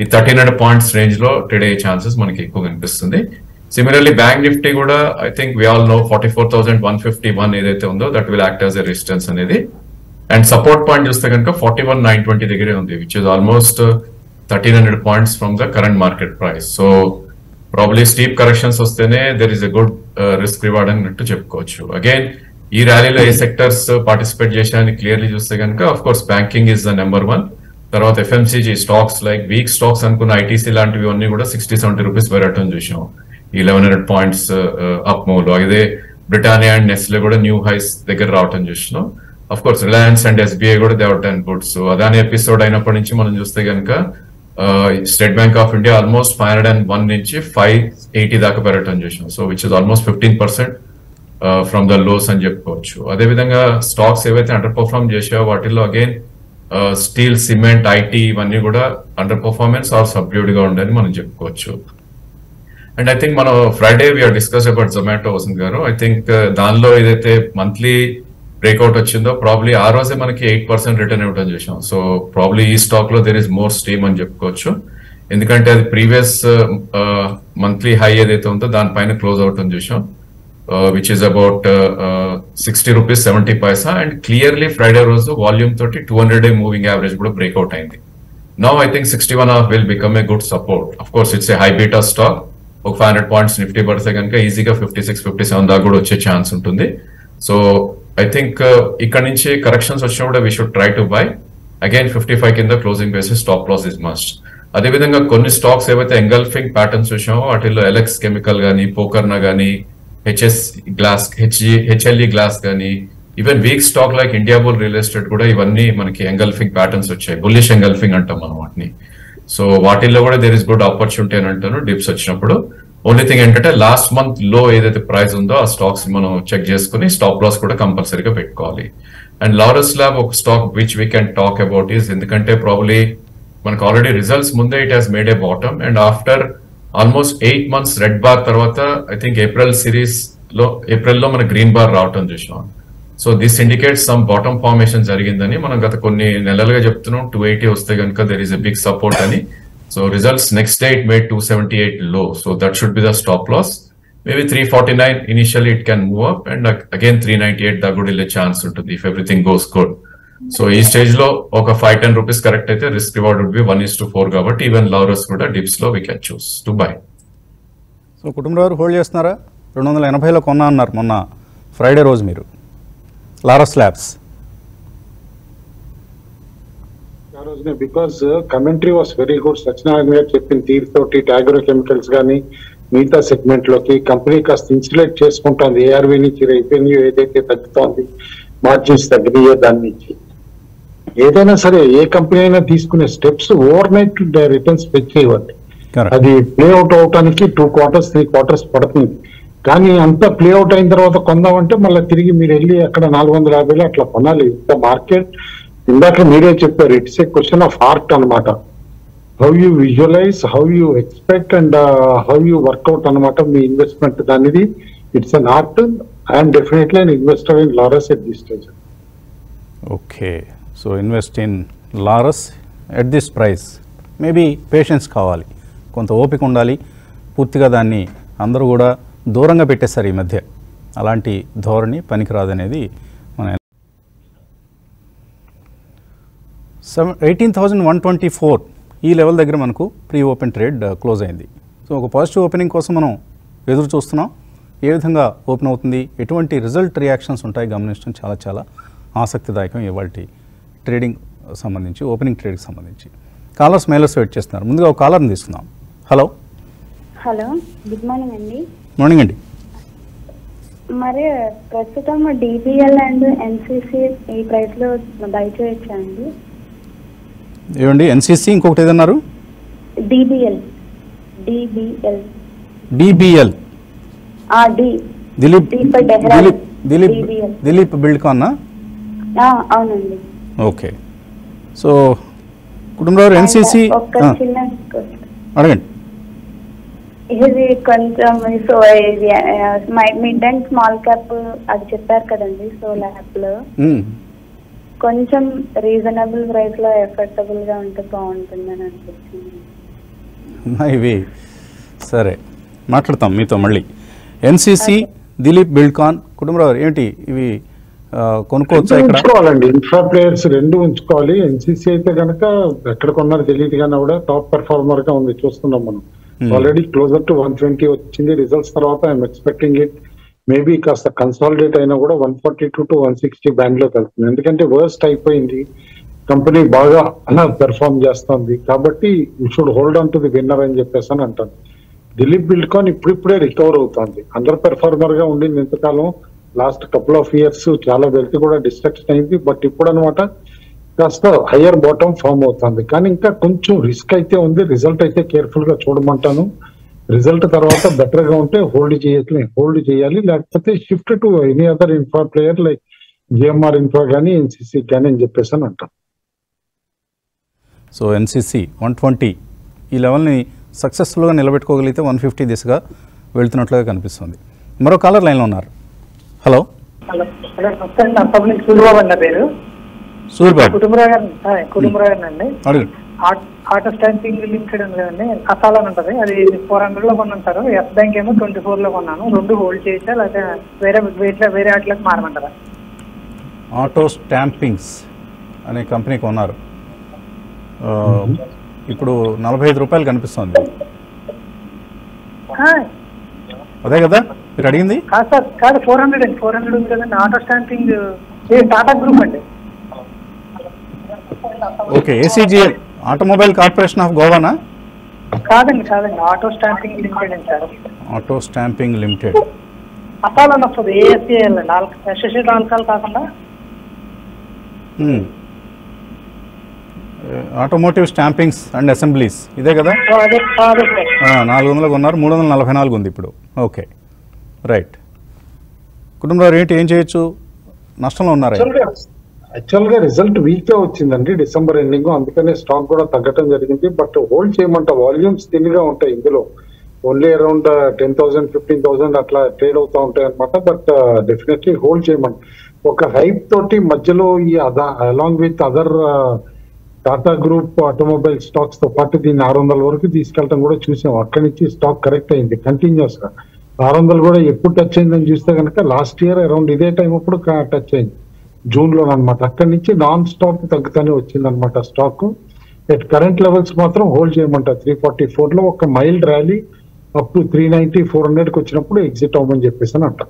ఈ thirteen hundred points రేంజ్లో ట్రేడ్ అయ్యే ఛాన్సెస్ మనకి ఎక్కువ కనిపిస్తుంది సిమిలర్లీ బ్యాంక్ నిఫ్టీ కూడా I think we all know forty four thousand one fifty one ఏదైతే ఉందో that will act as a resistance అనేది. అండ్ సపోర్ట్ పాయింట్ చూస్తే కనుక ఫార్టీ వన్ నైన్ ట్వంటీ దగ్గరే ఉంది which is almost thirteen hundred points from the current market price so probably steep corrections వస్తేనే there is a good risk reward అన్నట్టు చెప్పుకోవచ్చు. Again ఈ ర్యాలీలో ఏ సెక్టర్స్ పార్టిసిపేట్ చేశాయని క్లియర్లీ చూస్తే కనుక of course banking is the number one తర్వాత FMCG stocks like weak stocks అనుకున్న ఐటీసీ లాంటివి అన్ని కూడా సిక్స్టీ సెవెంటీ రూపీస్ పెరగటం చూసాం ఈ లెవెన్ హండ్రెడ్ పాయింట్స్ అప్ మూవ్లో. అదే బ్రిటానియా అండ్ నెస్లే కూడా న్యూ హైస్ దగ్గర రావటం చూసినాం of course Reliance and SBI కూడా దేవట్ and good so Adani episode అయినప్పటి నుంచి మనం చూస్తే కనుక State Bank of India almost five hundred and one నుంచి ఫైవ్ ఎయిటీ దాకా పెరగటం చూసినాం so which is almost fifteen percent from the lows అని చెప్పుకోవచ్చు. అదేవిధంగా స్టాక్స్ ఏవైతే అండర్ పర్ఫార్మ్ చేసాయో వాటిల్లో అగైన్ స్టీల్ సిమెంట్ ఐటీ ఇవన్నీ కూడా అండర్ పర్ఫార్మెన్స్ ఆర్ సబ్డ్యూడ్గా ఉండని మనం చెప్పుకోవచ్చు. అండ్ ఐ థింక్ మనం Friday we are discuss about Zomato Vasant garu. I think దానిలో ఏదైతే మంత్లీ బ్రేక్అవుట్ వచ్చిందో ప్రాబ్లీ ఆ రోజే మనకి ఎయిట్ పర్సెంట్ రిటర్న్ ఇవ్వడం చేసాం సో ప్రాబ్లీ ఈ స్టాక్లో దెర్ ఇస్ మోర్ స్టీమ్ అని చెప్పుకోవచ్చు. ఎందుకంటే అది ప్రీవియస్ మంత్లీ హై ఏదైతే ఉందో దానిపైన క్లోజ్ అవటం చూసాం which is about sixty rupees seventy paisa and clearly Friday రోజు వాల్యూమ్ తోటి two hundred day moving average కూడా బ్రేక్అవుట్ అయింది. Now I think sixty one of will become a good support of course it's a high beta stock ఒక five hundred points Nifty పడితే కనుక ఈజీగా fifty six fifty seven దాకా కూడా వచ్చే chance ఉంటుంది. సో ఐ థింక్ ఇక్కడ నుంచి కరెక్షన్స్ వచ్చినప్పుడు we should try to buy again fifty five కింద closing basis stop loss is must అదేవిధంగా కొన్ని స్టాక్స్ ఏవైతే ఎంగల్ఫింగ్ ప్యాటర్న్స్ చూసామో వాటిల్లో ఎలెక్స్ కెమికల్ కానీ పోకర్నా కానీ HS glass HG HLE glass కానీ even weak stock like India bull real estate కూడా ఇవన్నీ మనకి ఎంగల్ఫింగ్ ప్యాటర్న్స్ వచ్చాయి. బుల్లిష్ ఎంగల్ఫింగ్ అంటాం మనం వాటిని. సో వాటిల్లో కూడా దేర్ ఇస్ గుడ్ ఆపర్చునిటీ అని అంటాను. డిప్స్ వచ్చినప్పుడు. ఓన్లీ థింగ్ ఏంటంటే లాస్ట్ మంత్లో ఏదైతే ప్రైస్ ఉందో ఆ స్టాక్స్ మనం చెక్ చేసుకుని స్టాప్ లాస్ కూడా కంపల్సరీగా పెట్టుకోవాలి. అండ్ లారస్ ల్యాబ్ ఒక stock which we can talk about is ఎందుకంటే ప్రాబ్లీ మనకు ఆల్రెడీ రిజల్ట్స్ ముందే it has made a bottom and after almost eight months red bar తర్వాత ఐ థింక్ ఏప్రిల్ సిరీస్లో ఏప్రిల్లో మన గ్రీన్ బార్ రావటం చూసాం so this indicate some bottom formation జరిగిందని మనం గత కొన్ని నెలలుగా చెప్తున్నాం. టూ ఎయిటీ వస్తే కనుక there is a big support అని. So results next day it made two seventy ఎయిట్లో so that should be the stop loss maybe three forty nine initially it can move up and again three ninety eight దాకా కూడా వెళ్ళే chance ఉంటుంది if everything goes good so ఈ స్టేజ్లో ఒక five ten rupees correct అయితే risk reward would be one is to four కాబట్టి even Laurus కూడా డిప్స్లో we can choose to buy so Kutumbarao hold చేస్తున్నారా? రెండు వందల ఎనభైలో కొన్నా అన్నారు మొన్న ఫ్రైడే రోజు మీరు. లారస్ ల్యాబ్స్ రోజునే because commentary was very good Satyanarayana garu చెప్పిన తీరు తోటి టాగ్రో కెమికల్స్ కానీ మిగతా సెగ్మెంట్లోకి కంపెనీ కాస్త ఇన్సులేట్ చేసుకుంటుంది. ఏఆర్వీ నుంచి రెవెన్యూ ఏదైతే తగ్గుతోంది మార్జిన్స్ తగ్గినాయో దాని నుంచి. ఏదైనా సరే ఏ కంపెనీ అయినా తీసుకునే steps over night returns fetch చేయవండి correct అది ప్లే అవుట్ అవటానికి టూ క్వార్టర్స్ త్రీ క్వార్టర్స్ పడుతుంది. కానీ అంత ప్లే అవుట్ అయిన తర్వాత కొందామంటే మళ్ళీ తిరిగి మీరు వెళ్ళి అక్కడ నాలుగు వందల యాభైలో అట్లా కొనాలి. ఇంత మార్కెట్ ఇందాక మీరే చెప్పారు it's a question of art అన్నమాట. How you visualise how you expect and how you work out అన్నమాట మీ ఇన్వెస్ట్మెంట్ దానిది. It's an art and definitely an investor in Laurus at this stage okay so invest in Laurus at this price. Maybe patience కావాలి. కొంత ఓపిక ఉండాలి. పూర్తిగా దాన్ని అందరూ కూడా దూరంగా పెట్టేస్తారు ఈ మధ్య. అలాంటి ధోరణి పనికిరాదనేది మన seven eighteen thousand one twenty four ఈ లెవెల్ దగ్గర మనకు pre open trade uh, close అయింది. సో ఒక పాజిటివ్ ఓపెనింగ్ కోసం మనం ఎదురు చూస్తున్నాం. ఏ విధంగా ఓపెన్ అవుతుంది? ఎటువంటి రిజల్ట్ రియాక్షన్స్ ఉంటాయి? గమనించడం చాలా చాలా ఆసక్తిదాయకం ఇవాళ ట్రేడింగ్ సంబంధించి ఓపెనింగ్ ట్రేడ్కి సంబంధించి. కాలర్స్ మెయిలర్స్ వెయిట్ చేస్తున్నారు. ముందుగా ఒక కాలర్ని తీసుకుందాం. హలో. హలో. గుడ్ మార్నింగ్ అండి. మార్నింగ్ అండి. మరి ప్రస్తుతం డిబిఎల్ అండ్ ఎన్సిసి ఈ ప్రైస్లో బై చేయొచ్చా అండి? ఏమండి? ఎన్సీసీ ఇంకొకటి ఏదన్నారు? డిబిఎల్. డిబిఎల్. డిబిఎల్. ఆ డి. దిలీప్. దిలీప్ దిలీప్ బిల్డ్కాన్నా ఆ, అవునండి. ఓకే. So Kutumbarao NCC. అడగండి. ఇది కొంచెం సో ఇది మిడ్ అండ్ స్మాల్ క్యాప్ అది చెప్పారు కదండి సో ల్యాబ్లో. కొంచెం రీజనబుల్ ప్రైస్లో ఎఫర్టబుల్గా ఉంటే బాగుంటుందని అనిపించింది. ఇవి. సరే మాట్లాడతాం మీతో మళ్ళీ. ఎన్సీసీ దిలీప్ బిల్డ్కాన్ కుటుంబరావు ఏమిటి ఇవి? కొనుక్కోవచ్చా ఇక్కడ? ఉంచుకోవాలండి. ఇన్ఫ్రా ప్లేయర్స్ రెండు ఉంచుకోవాలి. ఎన్సీసీ అయితే కనుక ఎక్కడ కొన్నారో తెలియదు కానీ కూడా టాప్ పెర్ఫార్మర్గా ఉంది. చూస్తున్నాం మనం. Already closer to one twenty వచ్చింది. రిజల్ట్స్ తర్వాత ఐఎమ్ ఎక్స్పెక్టింగ్ ఇట్ మేబీ కాస్త కన్సాలిడేట్ అయినా కూడా one forty two to one sixty బ్యాండ్లోకి వెళ్తుంది. ఎందుకంటే వర్స్ట్ అయిపోయింది. కంపెనీ బాగా పెర్ఫార్మ్ చేస్తుంది. కాబట్టి you should hold on to the winner అని చెప్పేసి అని అంటాను దిలీప్ బిల్డ్కాన్ ఇప్పుడిప్పుడే రికవర్ అవుతుంది. అండర్ పెర్ఫార్మర్గా ఉండింది ఇంతకాలం. లాస్ట్ కపుల్ ఆఫ్ ఇయర్స్ చాలా వెల్త్ కూడా డిస్ట్రక్షన్ అయింది. బట్ ఇప్పుడు అనమాట కాస్త హయ్యర్ బాటమ్ ఫామ్ అవుతుంది. కానీ ఇంకా కొంచెం రిస్క్ అయితే ఉంది. రిజల్ట్ అయితే కేర్ఫుల్గా చూడమంటాను. రిజల్ట్ తర్వాత బెటర్గా ఉంటే హోల్డ్ చేయాలి హోల్డ్ చేయాలి. లేకపోతే shift to any other infra player like GMR infra కానీ ఎన్సీసీ కానీ అని చెప్పేసి అని అంటాను సో ఎన్సీసీ వన్ ట్వంటీ ఈ లెవెల్ని సక్సెస్ఫుల్గా నిలబెట్టుకోగలిగితే వన్ ఫిఫ్టీ దిశగా వెళ్తున్నట్లుగా కనిపిస్తుంది. మరో కాలర్ లైన్లో ఉన్నారు. హలో. హలో. నమస్తే అండి. సూర్యబాబు పేరు. సూర్యబాబు. కుటుంబరావు గారు హాయ్, కుటుంబరావు గారు అండి. ఆట్- స్టాంపింగ్ లిమిటెడ్ అసాల్ అని ఉంటుంది. అది ఫోర్ హండ్రెడ్లో ఎస్ బ్యాంక్ ఏమో ట్వంటీ ఫోర్లో కొన్నాను. రెండు హోల్డ్ లేకపోతే వేరే వేరే మారమంటారా? ఆటో స్టాంపింగ్స్ అనే కంపెనీ కొన్నారు. ఇప్పుడు నలభై ఐదు రూపాయలు కనిపిస్తుంది. అదే కదా? మీరు అడిగింది? కాదు సార్ కాదు ఫోర్ హండ్రెడ్ అండి. ఫోర్ హండ్రెడ్ ఉంది కదండి. ఆటో స్టాంపింగ్ టాటా గ్రూప్ అండి. Okay ACGL automobile corporation of గోవానా? కాదండి కాదండి. ఆటో స్టాంపింగ్ లిమిటెడ్ అండి సార్. Auto stamping limited. అని వస్తుంది ఏఎస్ఏఎల్ అండి. ఆల్ ఎస్ఎస్సీ ఆల్కాల్ కాకుండా ఆటోమోటివ్ స్టాంపింగ్స్ అండ్ అసెంబ్లీస్. ఇదే కదా? నాలుగు వందలకు ఉన్నారు మూడు వందల నలభై నాలుగు ఉంది ఇప్పుడు. ఓకే. రైట్ కుటుంబంలో ఏంటి ఏం చేయొచ్చు? నష్టంలో ఉన్నారా? యాక్చువల్గా రిజల్ట్ వీక్గా వచ్చిందండి డిసెంబర్ ఎండింగ్ అందుకనే స్టాక్ కూడా తగ్గటం జరిగింది. బట్ హోల్డ్ చేయమంట వాల్యూమ్స్గా ఉంటాయి ఇందులో. Only around ten thousand fifteen thousand అట్లా ట్రేడ్ అవుతా ఉంటాయి అనమాట బట్ డెఫినెట్లీ హోల్డ్ చేయమంట. ఒక హైప్ తోటి మధ్యలో ఈ అదా along with other Tata group automobile స్టాక్స్తో పాటు దీన్ని ఆరు వందల వరకు తీసుకెళ్ళడం కూడా చూసాం. అక్కడి నుంచి స్టాక్ కరెక్ట్ అయింది కంటిన్యూస్గా. ఆరు వందలు కూడా ఎప్పుడు టచ్ అయిందని చూస్తే కనుక లాస్ట్ ఇయర్ అరౌండ్ ఇదే టైం అప్పుడు టచ్ అయింది. జూన్లో అనమాట అక్కడి నుంచి నాన్ స్టాప్ తగ్గుతానే వచ్చింది అనమాట స్టాక్ ఎట్ కరెంట్ లెవెల్స్ మాత్రం హోల్డ్ చేయమంట. త్రీ ఫార్టీ ఫోర్లో ఒక mild rally up to three ninety four హండ్రెడ్కి వచ్చినప్పుడు ఎగ్జిట్ అవ్వమని చెప్పేసి అని అంట.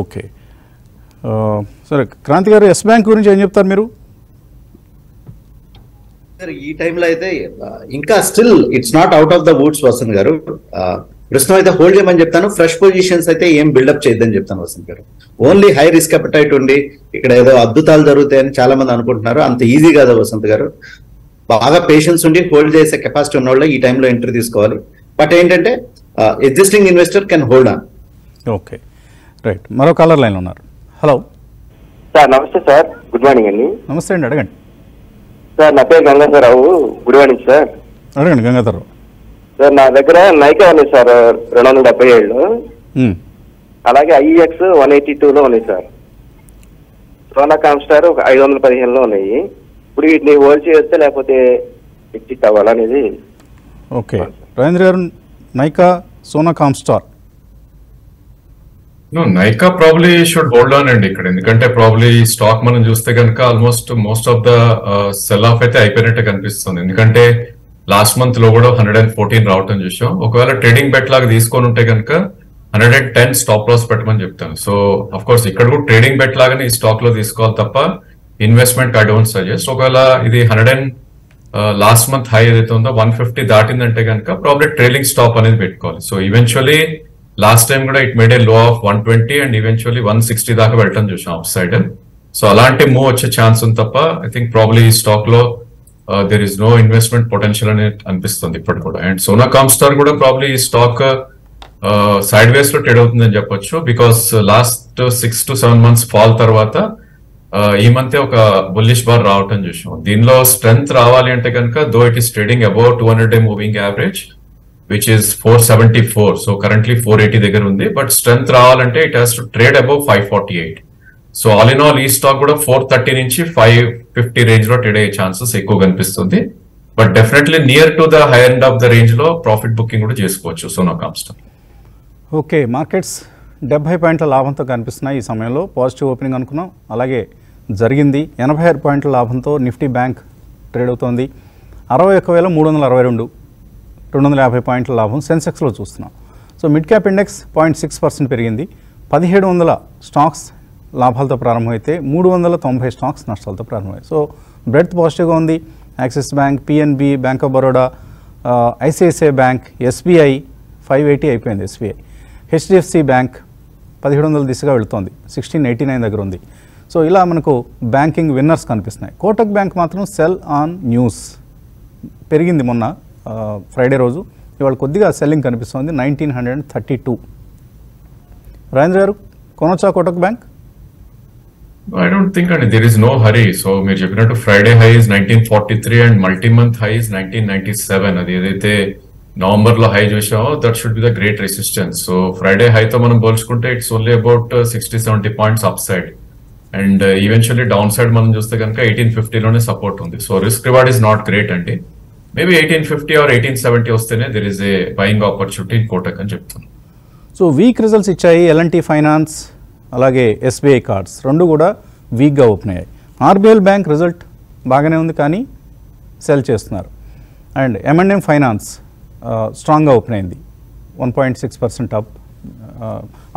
ఓకే ఆ, సరే క్రాంతి గారు ఎస్ బ్యాంక్ గురించి ఏం చెప్తారు మీరు? సార్ ఈ టైంలో అయితే ఇంకా still it's not out of the woods Vasant గారు. ప్రస్తుతం అయితే హోల్డ్ చేయమని చెప్తాను. ఫ్రెష్ పొజిషన్స్ అయితే ఏం బిల్డప్ చేయొద్దని చెప్తాను వసంత్ గారు. ఓన్లీ హై రిస్క్ అపెటైట్ ఉండి ఇక్కడ ఏదో అద్భుతాలు జరుగుతాయని చాలా మంది అనుకుంటున్నారు. అంత ఈజీ కాదు వసంత్ గారు. బాగా పేషెన్స్ ఉండి హోల్డ్ చేసే కెపాసిటీ ఉన్న వాళ్ళు ఈ టైంలో ఎంట్రీ తీసుకోవాలి. బట్ ఏంటంటే existing investor can hold on okay right మరో కాలర్ లైన్లో ఉన్నారు. హలో సార్ నమస్తే సార్ గుడ్ మార్నింగ్ అండి. నమస్తే అండి అడగండి. సార్ నా పేరు గంగాధరరావు గుడ్ మార్నింగ్ సార్ అడగండి గంగాధర్ సార్ నా దగ్గర నైకా ఉంది సార్ రెండు వందల డెబ్బై ఏళ్ళు అలాగే ఐఎక్స్ వన్ ఎయిటీ టూలో ఉన్నాయి సార్. సోనా కామ్స్టార్ ఒక ఐదు వందల పదిహేనులో ఉన్నాయి. ఇప్పుడు వీటిని హోల్డ్ చేయొచ్చా లేకపోతే ఎగ్జిట్ అవ్వాలనేది ఓకే. రవీంద్ర గారు Nykaa Sona Comstar no Nykaa probably should hold on అండి ఇక్కడ. ఎందుకంటే ప్రాబ్లీ స్టాక్ మనం చూస్తే కనుక almost most of the sell off అయితే అయిపోయినట్టే కనిపిస్తుంది. ఎందుకంటే లాస్ట్ మంత్లో కూడా హండ్రెడ్ అండ్ ఫోర్టీన్ రావటం చూసాం. ఒకవేళ ట్రేడింగ్ బెట్ లాగా తీసుకొని ఉంటే కనుక hundred and ten stop loss పెట్టమని చెప్తాను. సో అఫ్ కోర్స్ ఇక్కడ కూడా ట్రేడింగ్ బెట్ లాగానే ఈ స్టాక్లో తీసుకోవాలి తప్ప ఇన్వెస్ట్మెంట్ ఐ డోంట్ సజెస్ట్ ఒకవేళ ఇది hundred and last month high ఏదైతే ఉందో వన్ ఫిఫ్టీ దాటిందంటే కనుక ప్రాబ్లీ ట్రైలింగ్ స్టాప్ అనేది పెట్టుకోవాలి. సో ఈవెన్చువలీ లాస్ట్ టైం కూడా it made a low of one twenty and eventually one sixty దాకా వెళ్ళటం చూసాం. ఆఫ్ సైడ్ సో అలాంటి మూవ్ వచ్చే ఛాన్స్ ఉంది తప్ప ఐ థింక్ ప్రాబ్లీ ఈ స్టాక్లో there is no investment potential అనేది అనిపిస్తుంది ఇప్పటి కూడా. అండ్ సోనా కామ్స్టార్ కూడా ప్రాబ్లీ ఈ స్టాక్ సైడ్ వేస్లో ట్రేడ్ అవుతుందని చెప్పొచ్చు. Because last six to seven months fall తర్వాత uh, ఈ మంత్ ఒక బుల్లిష్ బార్ రావటం చూసాం. దీనిలో స్ట్రెంగ్త్ రావాలి అంటే కనుక though it is trading about two hundred day moving average which is four seventy four so currently four eighty దగ్గర ఉంది. బట్ స్ట్రెంగ్త్ రావాలంటే it has to trade above five forty eight so all in all ఈ stock కూడా four thirty నుంచి five fifty రేంజ్లో trade అయ్యే chances ఎక్కువ కనిపిస్తుంది. But definitely near to the high end of the రేంజ్లో ప్రాఫిట్ బుకింగ్ కూడా చేసుకోవచ్చు సోనా కామ్స్టన్ ఓకే మార్కెట్స్ డెబ్బై పాయింట్ల లాభంతో కనిపిస్తున్నాయి ఈ సమయంలో. పాజిటివ్ ఓపెనింగ్ అనుకున్నాం. అలాగే జరిగింది. ఎనభై ఆరు పాయింట్ల లాభంతో నిఫ్టీ బ్యాంక్ ట్రేడ్ అవుతోంది. అరవై ఒక్క వేల మూడు వందల అరవై రెండు రెండు వందల యాభై పాయింట్ల లాభం సెన్సెక్స్లో చూస్తున్నాం. So mid cap index point six percent పెరిగింది. పదిహేడు వందల స్టాక్స్ లాభాలతో ప్రారంభమైతే మూడు వందల తొంభై స్టాక్స్ నష్టాలతో ప్రారంభమయ్యాయి. సో బ్రెడ్త్ పాజిటివ్గా ఉంది. Axis bank PNB bank of Baroda ICICI bank SBI five eighty అయిపోయింది ఎస్బీఐ హెచ్డిఎఫ్సి బ్యాంక్ పదిహేడు వందల దిశగా వెళుతోంది. సిక్స్టీన్ ఎయిటీ నైన్ దగ్గర ఉంది. సో ఇలా మనకు బ్యాంకింగ్ విన్నర్స్ కనిపిస్తున్నాయి. కోటక్ బ్యాంక్ మాత్రం సెల్ ఆన్ న్యూస్. పెరిగింది మొన్న ఫ్రైడే రోజు. ఇవాళ కొద్దిగా సెల్లింగ్ కనిపిస్తోంది nineteen hundred and thirty two. Rajendra గారు కొనొచ్చా Kotak bank? I don't think అండి there is no hurry so మీరు చెప్పినట్టు Friday high is nineteen forty three and multi month high is nineteen ninety seven అది ఏదైతే నవంబర్లో high చూసామో that should be the great resistance so Friday హైతో మనం పోల్చుకుంటే it's only about sixty seventy points up side and eventually down side మనం చూస్తే కనుక eighteen ఫిఫ్టీలోనే support ఉంది. So risk reward is not great అండి maybe eighteen fifty or eighteen seventy వస్తేనే there is a buying opportunity in Kotak అని చెప్తాను so weak results ఇచ్చాయి ఎల్ఎన్టీ ఫైనాన్స్ అలాగే ఎస్బీఐ కార్డ్స్ రెండు కూడా వీక్గా ఓపెన్ అయ్యాయి. ఆర్బీఎల్ బ్యాంక్ రిజల్ట్ బాగానే ఉంది కానీ సెల్ చేస్తున్నారు. అండ్ ఎంఎండ్ఎం ఫైనాన్స్ స్ట్రాంగ్గా ఓపెన్ అయింది. One point six percent up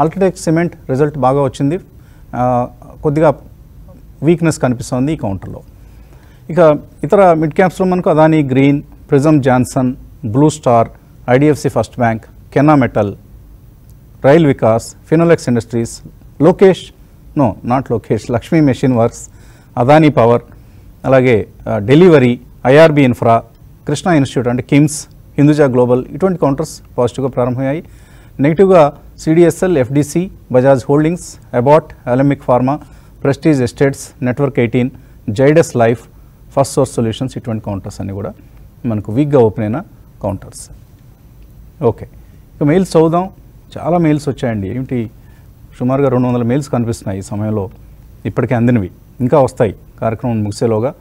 Ultratech cement result బాగా వచ్చింది. కొద్దిగా వీక్నెస్ కనిపిస్తోంది ఈ కౌంటర్లో ఇక ఇతర మిడ్ క్యాప్స్లో మనకు Adani green Prism Johnson Blue Star IDFC first bank Kennametal rail Vikas Finolex industries Lokesh no not Lokesh Lakshmi machine works Adani power అలాగే delivery IRB infra Krishna institute అంటే కిమ్స్ హిందూజా గ్లోబల్ ఇటువంటి counters పాజిటివ్గా ప్రారంభమయ్యాయి. నెగిటివ్గా CDSL FDC Bajaj holdings Abbott Alembic pharma Prestige estates network eighteen Zydus life first source solutions ఇటువంటి counters అన్నీ కూడా మనకు వీక్గా ఓపెన్ అయిన కౌంటర్స్. ఓకే. ఇక మెయిల్స్ చదువుదాం. చాలా మెయిల్స్ వచ్చాయండి. ఏమిటి? సుమారుగా రెండు వందల మెయిల్స్ కనిపిస్తున్నాయి ఈ సమయంలో. ఇప్పటికే అందినవి. ఇంకా వస్తాయి. కార్యక్రమం ముగిసేలోగా.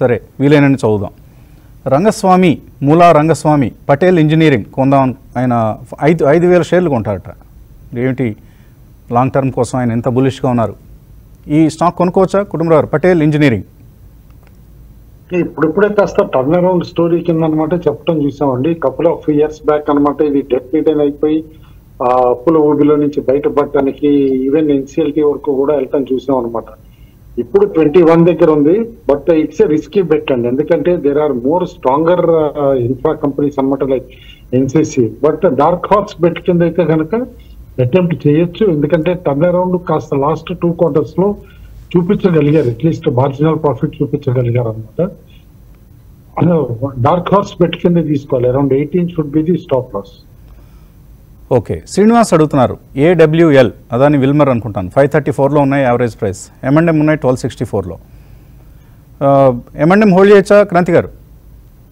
సరే వీలైనని చదువుదాం. రంగస్వామి మూలా రంగస్వామి పటేల్ ఇంజనీరింగ్ కొందాం ఆయన ఐదు ఐదు వేల షేర్లు కొంటారట. ఏమిటి? లాంగ్ టర్మ్ కోసం ఆయన ఎంత బులిష్గా ఉన్నారు? ఈ స్టాక్ కొనుక్కోవచ్చా? కుటుంబరావు పటేల్ ఇంజనీరింగ్. ఇప్పుడిప్పుడే కాస్త టర్న్ అరౌండ్ స్టోరీ కింద అనమాట చెప్పడం చూసామండి. కపుల్ ఆఫ్ ఇయర్స్ బ్యాక్ అనమాట ఇది డెట్ అయిపోయి ఆ అప్పుల ఊబిలో నుంచి బయటపడటానికి ఈవెన్ ఎన్సిఎల్టీ వరకు కూడా వెళ్తాం చూసాం అనమాట ఇప్పుడు ట్వంటీ వన్ దగ్గర ఉంది but it's a risky bet అండి. ఎందుకంటే there are more stronger infra companies అనమాట like NCC but dark horse bet కింద అయితే కనుక అటెంప్ట్ చేయొచ్చు. ఎందుకంటే టర్న్ అరౌండ్ కాస్త లాస్ట్ టూ క్వార్టర్స్లో చూపించగలిగారు. అట్లీస్ట్ మార్జినల్ ప్రాఫిట్ చూపించగలిగారు అనమాట డార్క్ హార్స్ బెట్ కింద తీసుకోవాలి. Around eighteen should be the stop loss okay Srinivas అడుగుతున్నారు ఏడబ్ల్యూఎల్ అదాని విల్మర్ అనుకుంటాను ఫైవ్ థర్టీ ఫోర్లో ఉన్నాయి యావరేజ్ ప్రైస్ ఎంఎండ్ఎం ఉన్నాయి ట్వెల్వ్ సిక్స్టీ ఫోర్లో ఎంఎండ్ఎం హోల్డ్ చేయొచ్చా క్రాంతి గారు?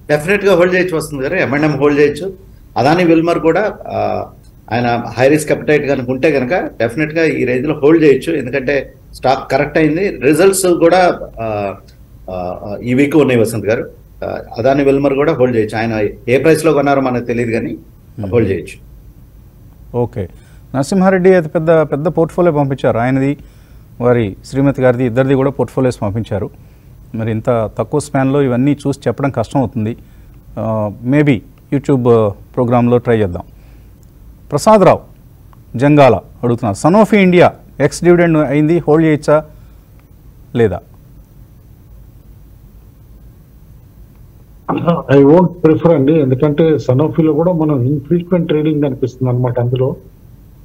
డెఫినెట్గా హోల్డ్ చేయొచ్చు వస్తుంది కదా ఎంఎండ్ఎం హోల్డ్ చేయొచ్చు. అదాని విల్మర్ కూడా ఆయన హై రిస్క్ అపటైట్ కనుక ఉంటే కనుక డెఫినెట్గా ఈ రేంజ్లో హోల్డ్ చేయొచ్చు. ఎందుకంటే స్టాక్ కరెక్ట్ అయింది. రిజల్ట్స్ కూడా ఈ వీక్ ఉన్నాయి వసంత్ గారు. అదాని విల్మర్ కూడా హోల్డ్ చేయొచ్చు. ఆయన ఏ ప్రైస్లో కొన్నారో మనకు తెలియదు కానీ హోల్డ్ చేయొచ్చు. ఓకే. నరసింహారెడ్డి అది పెద్ద పెద్ద పోర్ట్ఫోలియో పంపించారు. ఆయనది వారి శ్రీమతి గారిది ఇద్దరిది కూడా పోర్ట్ఫోలియోస్ పంపించారు. మరి ఇంత తక్కువ స్పాన్లో ఇవన్నీ చూసి చెప్పడం కష్టం అవుతుంది మేబీ యూట్యూబ్ ప్రోగ్రాంలో ట్రై చేద్దాం. ప్రసాదరావు జంగాల అడుగుతున్నారు. సనోఫీ ఇండియా ఎక్స్ డివిడెండ్ అయింది హోల్డ్ చేయొచ్చా? లేదా? ఐ వోంట్ ప్రిఫర్ అండి. ఎందుకంటే సనోఫీలో కూడా మనం ఇన్ఫ్రీక్వెంట్ ట్రేడింగ్ అనిపిస్తుంది అనమాట అందులో.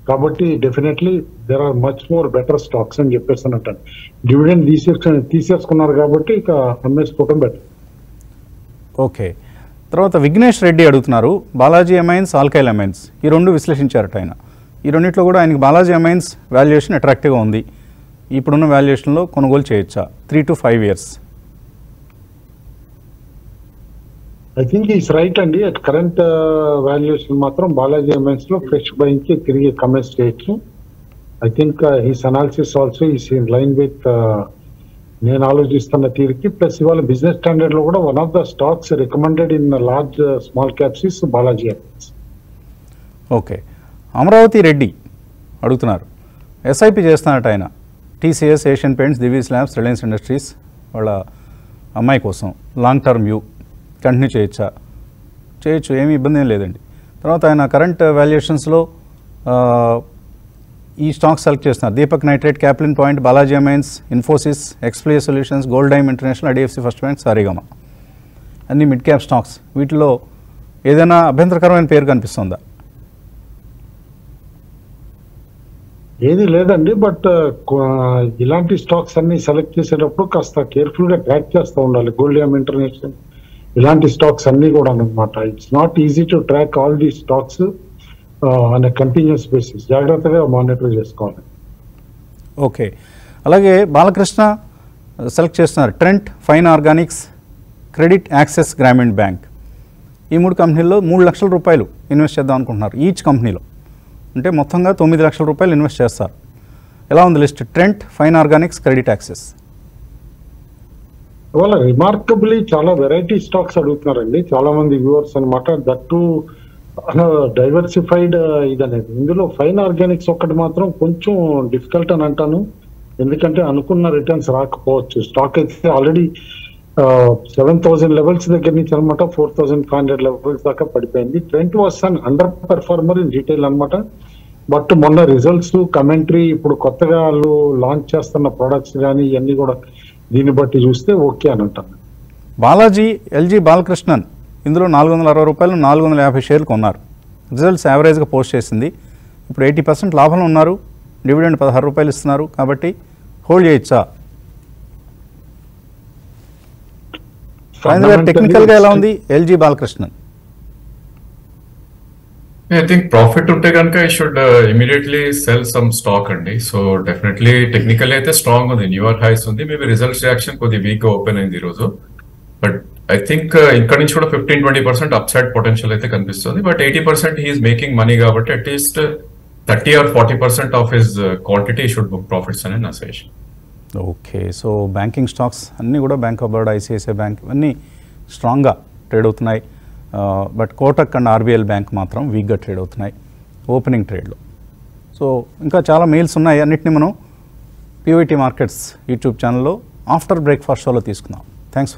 కాబట్టి definitely there are much more better stocks అని చెప్పేసి అన్నట్టు డివిడెండ్ తీసేసుకుని తీసేసుకున్నారు కాబట్టి ఇక అమ్మేసుకోవడం బెటర్ ఓకే. తర్వాత విఘ్నేష్ రెడ్డి అడుగుతున్నారు బాలాజీ అమైన్స్ ఆల్కైల్ అమైన్స్ ఈ రెండు విశ్లేషించారట ఆయన. ఈ రెండింటిలో కూడా ఆయనకి బాలాజీ అమైన్స్ వాల్యుయేషన్ అట్రాక్టివ్గా ఉంది. ఇప్పుడున్న వాల్యుయేషన్లో కొనుగోలు చేయొచ్చా? Three to five years I think is right అండి అట్ కరెంట్ వాల్యుయేషన్ మాత్రం బాలాజీ ఎంఎన్స్లో ఫ్రెష్ బయింగ్కి తిరిగి కమెంట్స్ చేయొచ్చు. I think he's analysis also is in line with నేను ఆలోచిస్తున్న తీరుకి. ప్లస్ ఇవాళ బిజినెస్ స్టాండర్డ్లో కూడా one of the stocks recommended in large small caps is Balaji amines okay Amaravati Reddy అడుగుతున్నారు. ఎస్ఐపి చేస్తున్నట్టు ఆయన. TCS Asian paints Divi's labs Reliance industries వాళ్ళ అమ్మాయి కోసం లాంగ్ టర్మ్ వ్యూ కంటిన్యూ చేయొచ్చా? చేయొచ్చు ఏమీ ఇబ్బంది ఏం లేదండి. తర్వాత ఆయన కరెంట్ వాల్యుయేషన్స్లో ఈ స్టాక్స్ సెలెక్ట్ చేస్తున్నారు. Deepak nitrite Caplin point Balaji amines Infosys Expleo solutions Goldiam international IDFC first bank Saregama. అన్ని మిడ్ క్యాప్ స్టాక్స్. వీటిలో ఏదైనా అభ్యంతరకరమైన పేరు కనిపిస్తుందా? ఏది లేదండి బట్ ఇలాంటి స్టాక్స్ అన్ని సెలెక్ట్ చేసేటప్పుడు కాస్త కేర్ఫుల్గా ట్రాక్ చేస్తూ ఉండాలి. గోల్డియం ఇంటర్నేషనల్. ఇలాంటి స్టాక్స్ అన్ని కూడా అనమాట it's not easy to track all the stocks అనే కంటిన్యూస్ బేసిస్ జాగ్రత్తగా మానిటర్ చేసుకోవాలి. ఓకే అలాగే బాలకృష్ణ uh, సెలెక్ట్ చేస్తున్నారు. Trent fine organics credit access Grameen bank ఈ మూడు కంపెనీల్లో మూడు లక్షల రూపాయలు ఇన్వెస్ట్ చేద్దాం అనుకుంటున్నారు. ఈచ్ కంపెనీలో. అంటే మొత్తంగా తొమ్మిది లక్షల రూపాయలు ఇన్వెస్ట్ చేస్తారు. ఎలా ఉంది list? Trent Fine Organics Credit Access ఇవాళ రిమార్కబుల్లీ చాలా వెరైటీ స్టాక్స్ అడుగుతున్నారండి. చాలా మంది వ్యూవర్స్ అనమాట దట్టు డైవర్సిఫైడ్ ఇది అనేది ఇందులో ఫైన్ ఆర్గానిక్స్ ఒక్కటి మాత్రం కొంచెం డిఫికల్ట్ అని అంటాను. ఎందుకంటే అనుకున్న రిటర్న్స్ రాకపోవచ్చు. స్టాక్ అయితే ఆల్రెడీ సెవెన్ థౌసండ్ లెవెల్స్ దగ్గర నుంచి అనమాట four thousand five hundred levels దాకా పడిపోయింది. Twenty was an under performer in retail అనమాట బట్ మొన్న రిజల్ట్స్ కమెంటరీ ఇప్పుడు కొత్తగా వాళ్ళు లాంచ్ చేస్తున్న ప్రొడక్ట్స్ కానీ ఇవన్నీ కూడా దీన్ని బట్టి చూస్తే ఓకే అని అంటాను బాలాజీ ఎల్జీ బాలకృష్ణన్ ఇందులో నాలుగు వందల అరవై రూపాయలు నాలుగు వందల యాభై షేర్లు కొన్నారు. రిజల్ట్స్ యావరేజ్గా పోస్ట్ చేసింది. ఇప్పుడు ఎయిటీ పర్సెంట్ లాభంలో ఉన్నారు. డివిడెండ్ పదహారు రూపాయలు ఇస్తున్నారు. కాబట్టి హోల్డ్ చేయొచ్చా? టెక్నికల్గా ఎలా ఉంది? LG Balakrishnan. I think profit ఉంటే కనుక I should immediately sell some stock అండి. సో డెఫినెట్లీ టెక్నికల్ అయితే స్ట్రాంగ్ ఉంది. న్యూయర్ హైస్ ఉంది. మేబీ రిజల్ట్స్ రియాక్షన్ కొద్ది వీక్గా ఓపెన్ అయింది ఈ రోజు బట్ ఐ థింక్ ఇక్కడ నుంచి కూడా fifteen twenty percent up side potential అయితే కనిపిస్తుంది. But eighty percent he's making money కాబట్టి atleast thirty or forty percent of his quantity should book profits అని నా suggestion okay so banking stocks అన్నీ కూడా bank of Baroda ICICI bank అన్నీ స్ట్రాంగ్గా trade అవుతున్నాయి. But Kotak and RBL bank మాత్రం వీక్గా ట్రేడ్ అవుతున్నాయి ఓపెనింగ్ ట్రేడ్లో. సో ఇంకా చాలా మెయిల్స్ ఉన్నాయి అన్నిటిని మనం పిఓఐటీ మార్కెట్స్ యూట్యూబ్ ఛానల్లో ఆఫ్టర్ బ్రేక్ఫాస్ట్ షోలో తీసుకుందాం. థ్యాంక్స్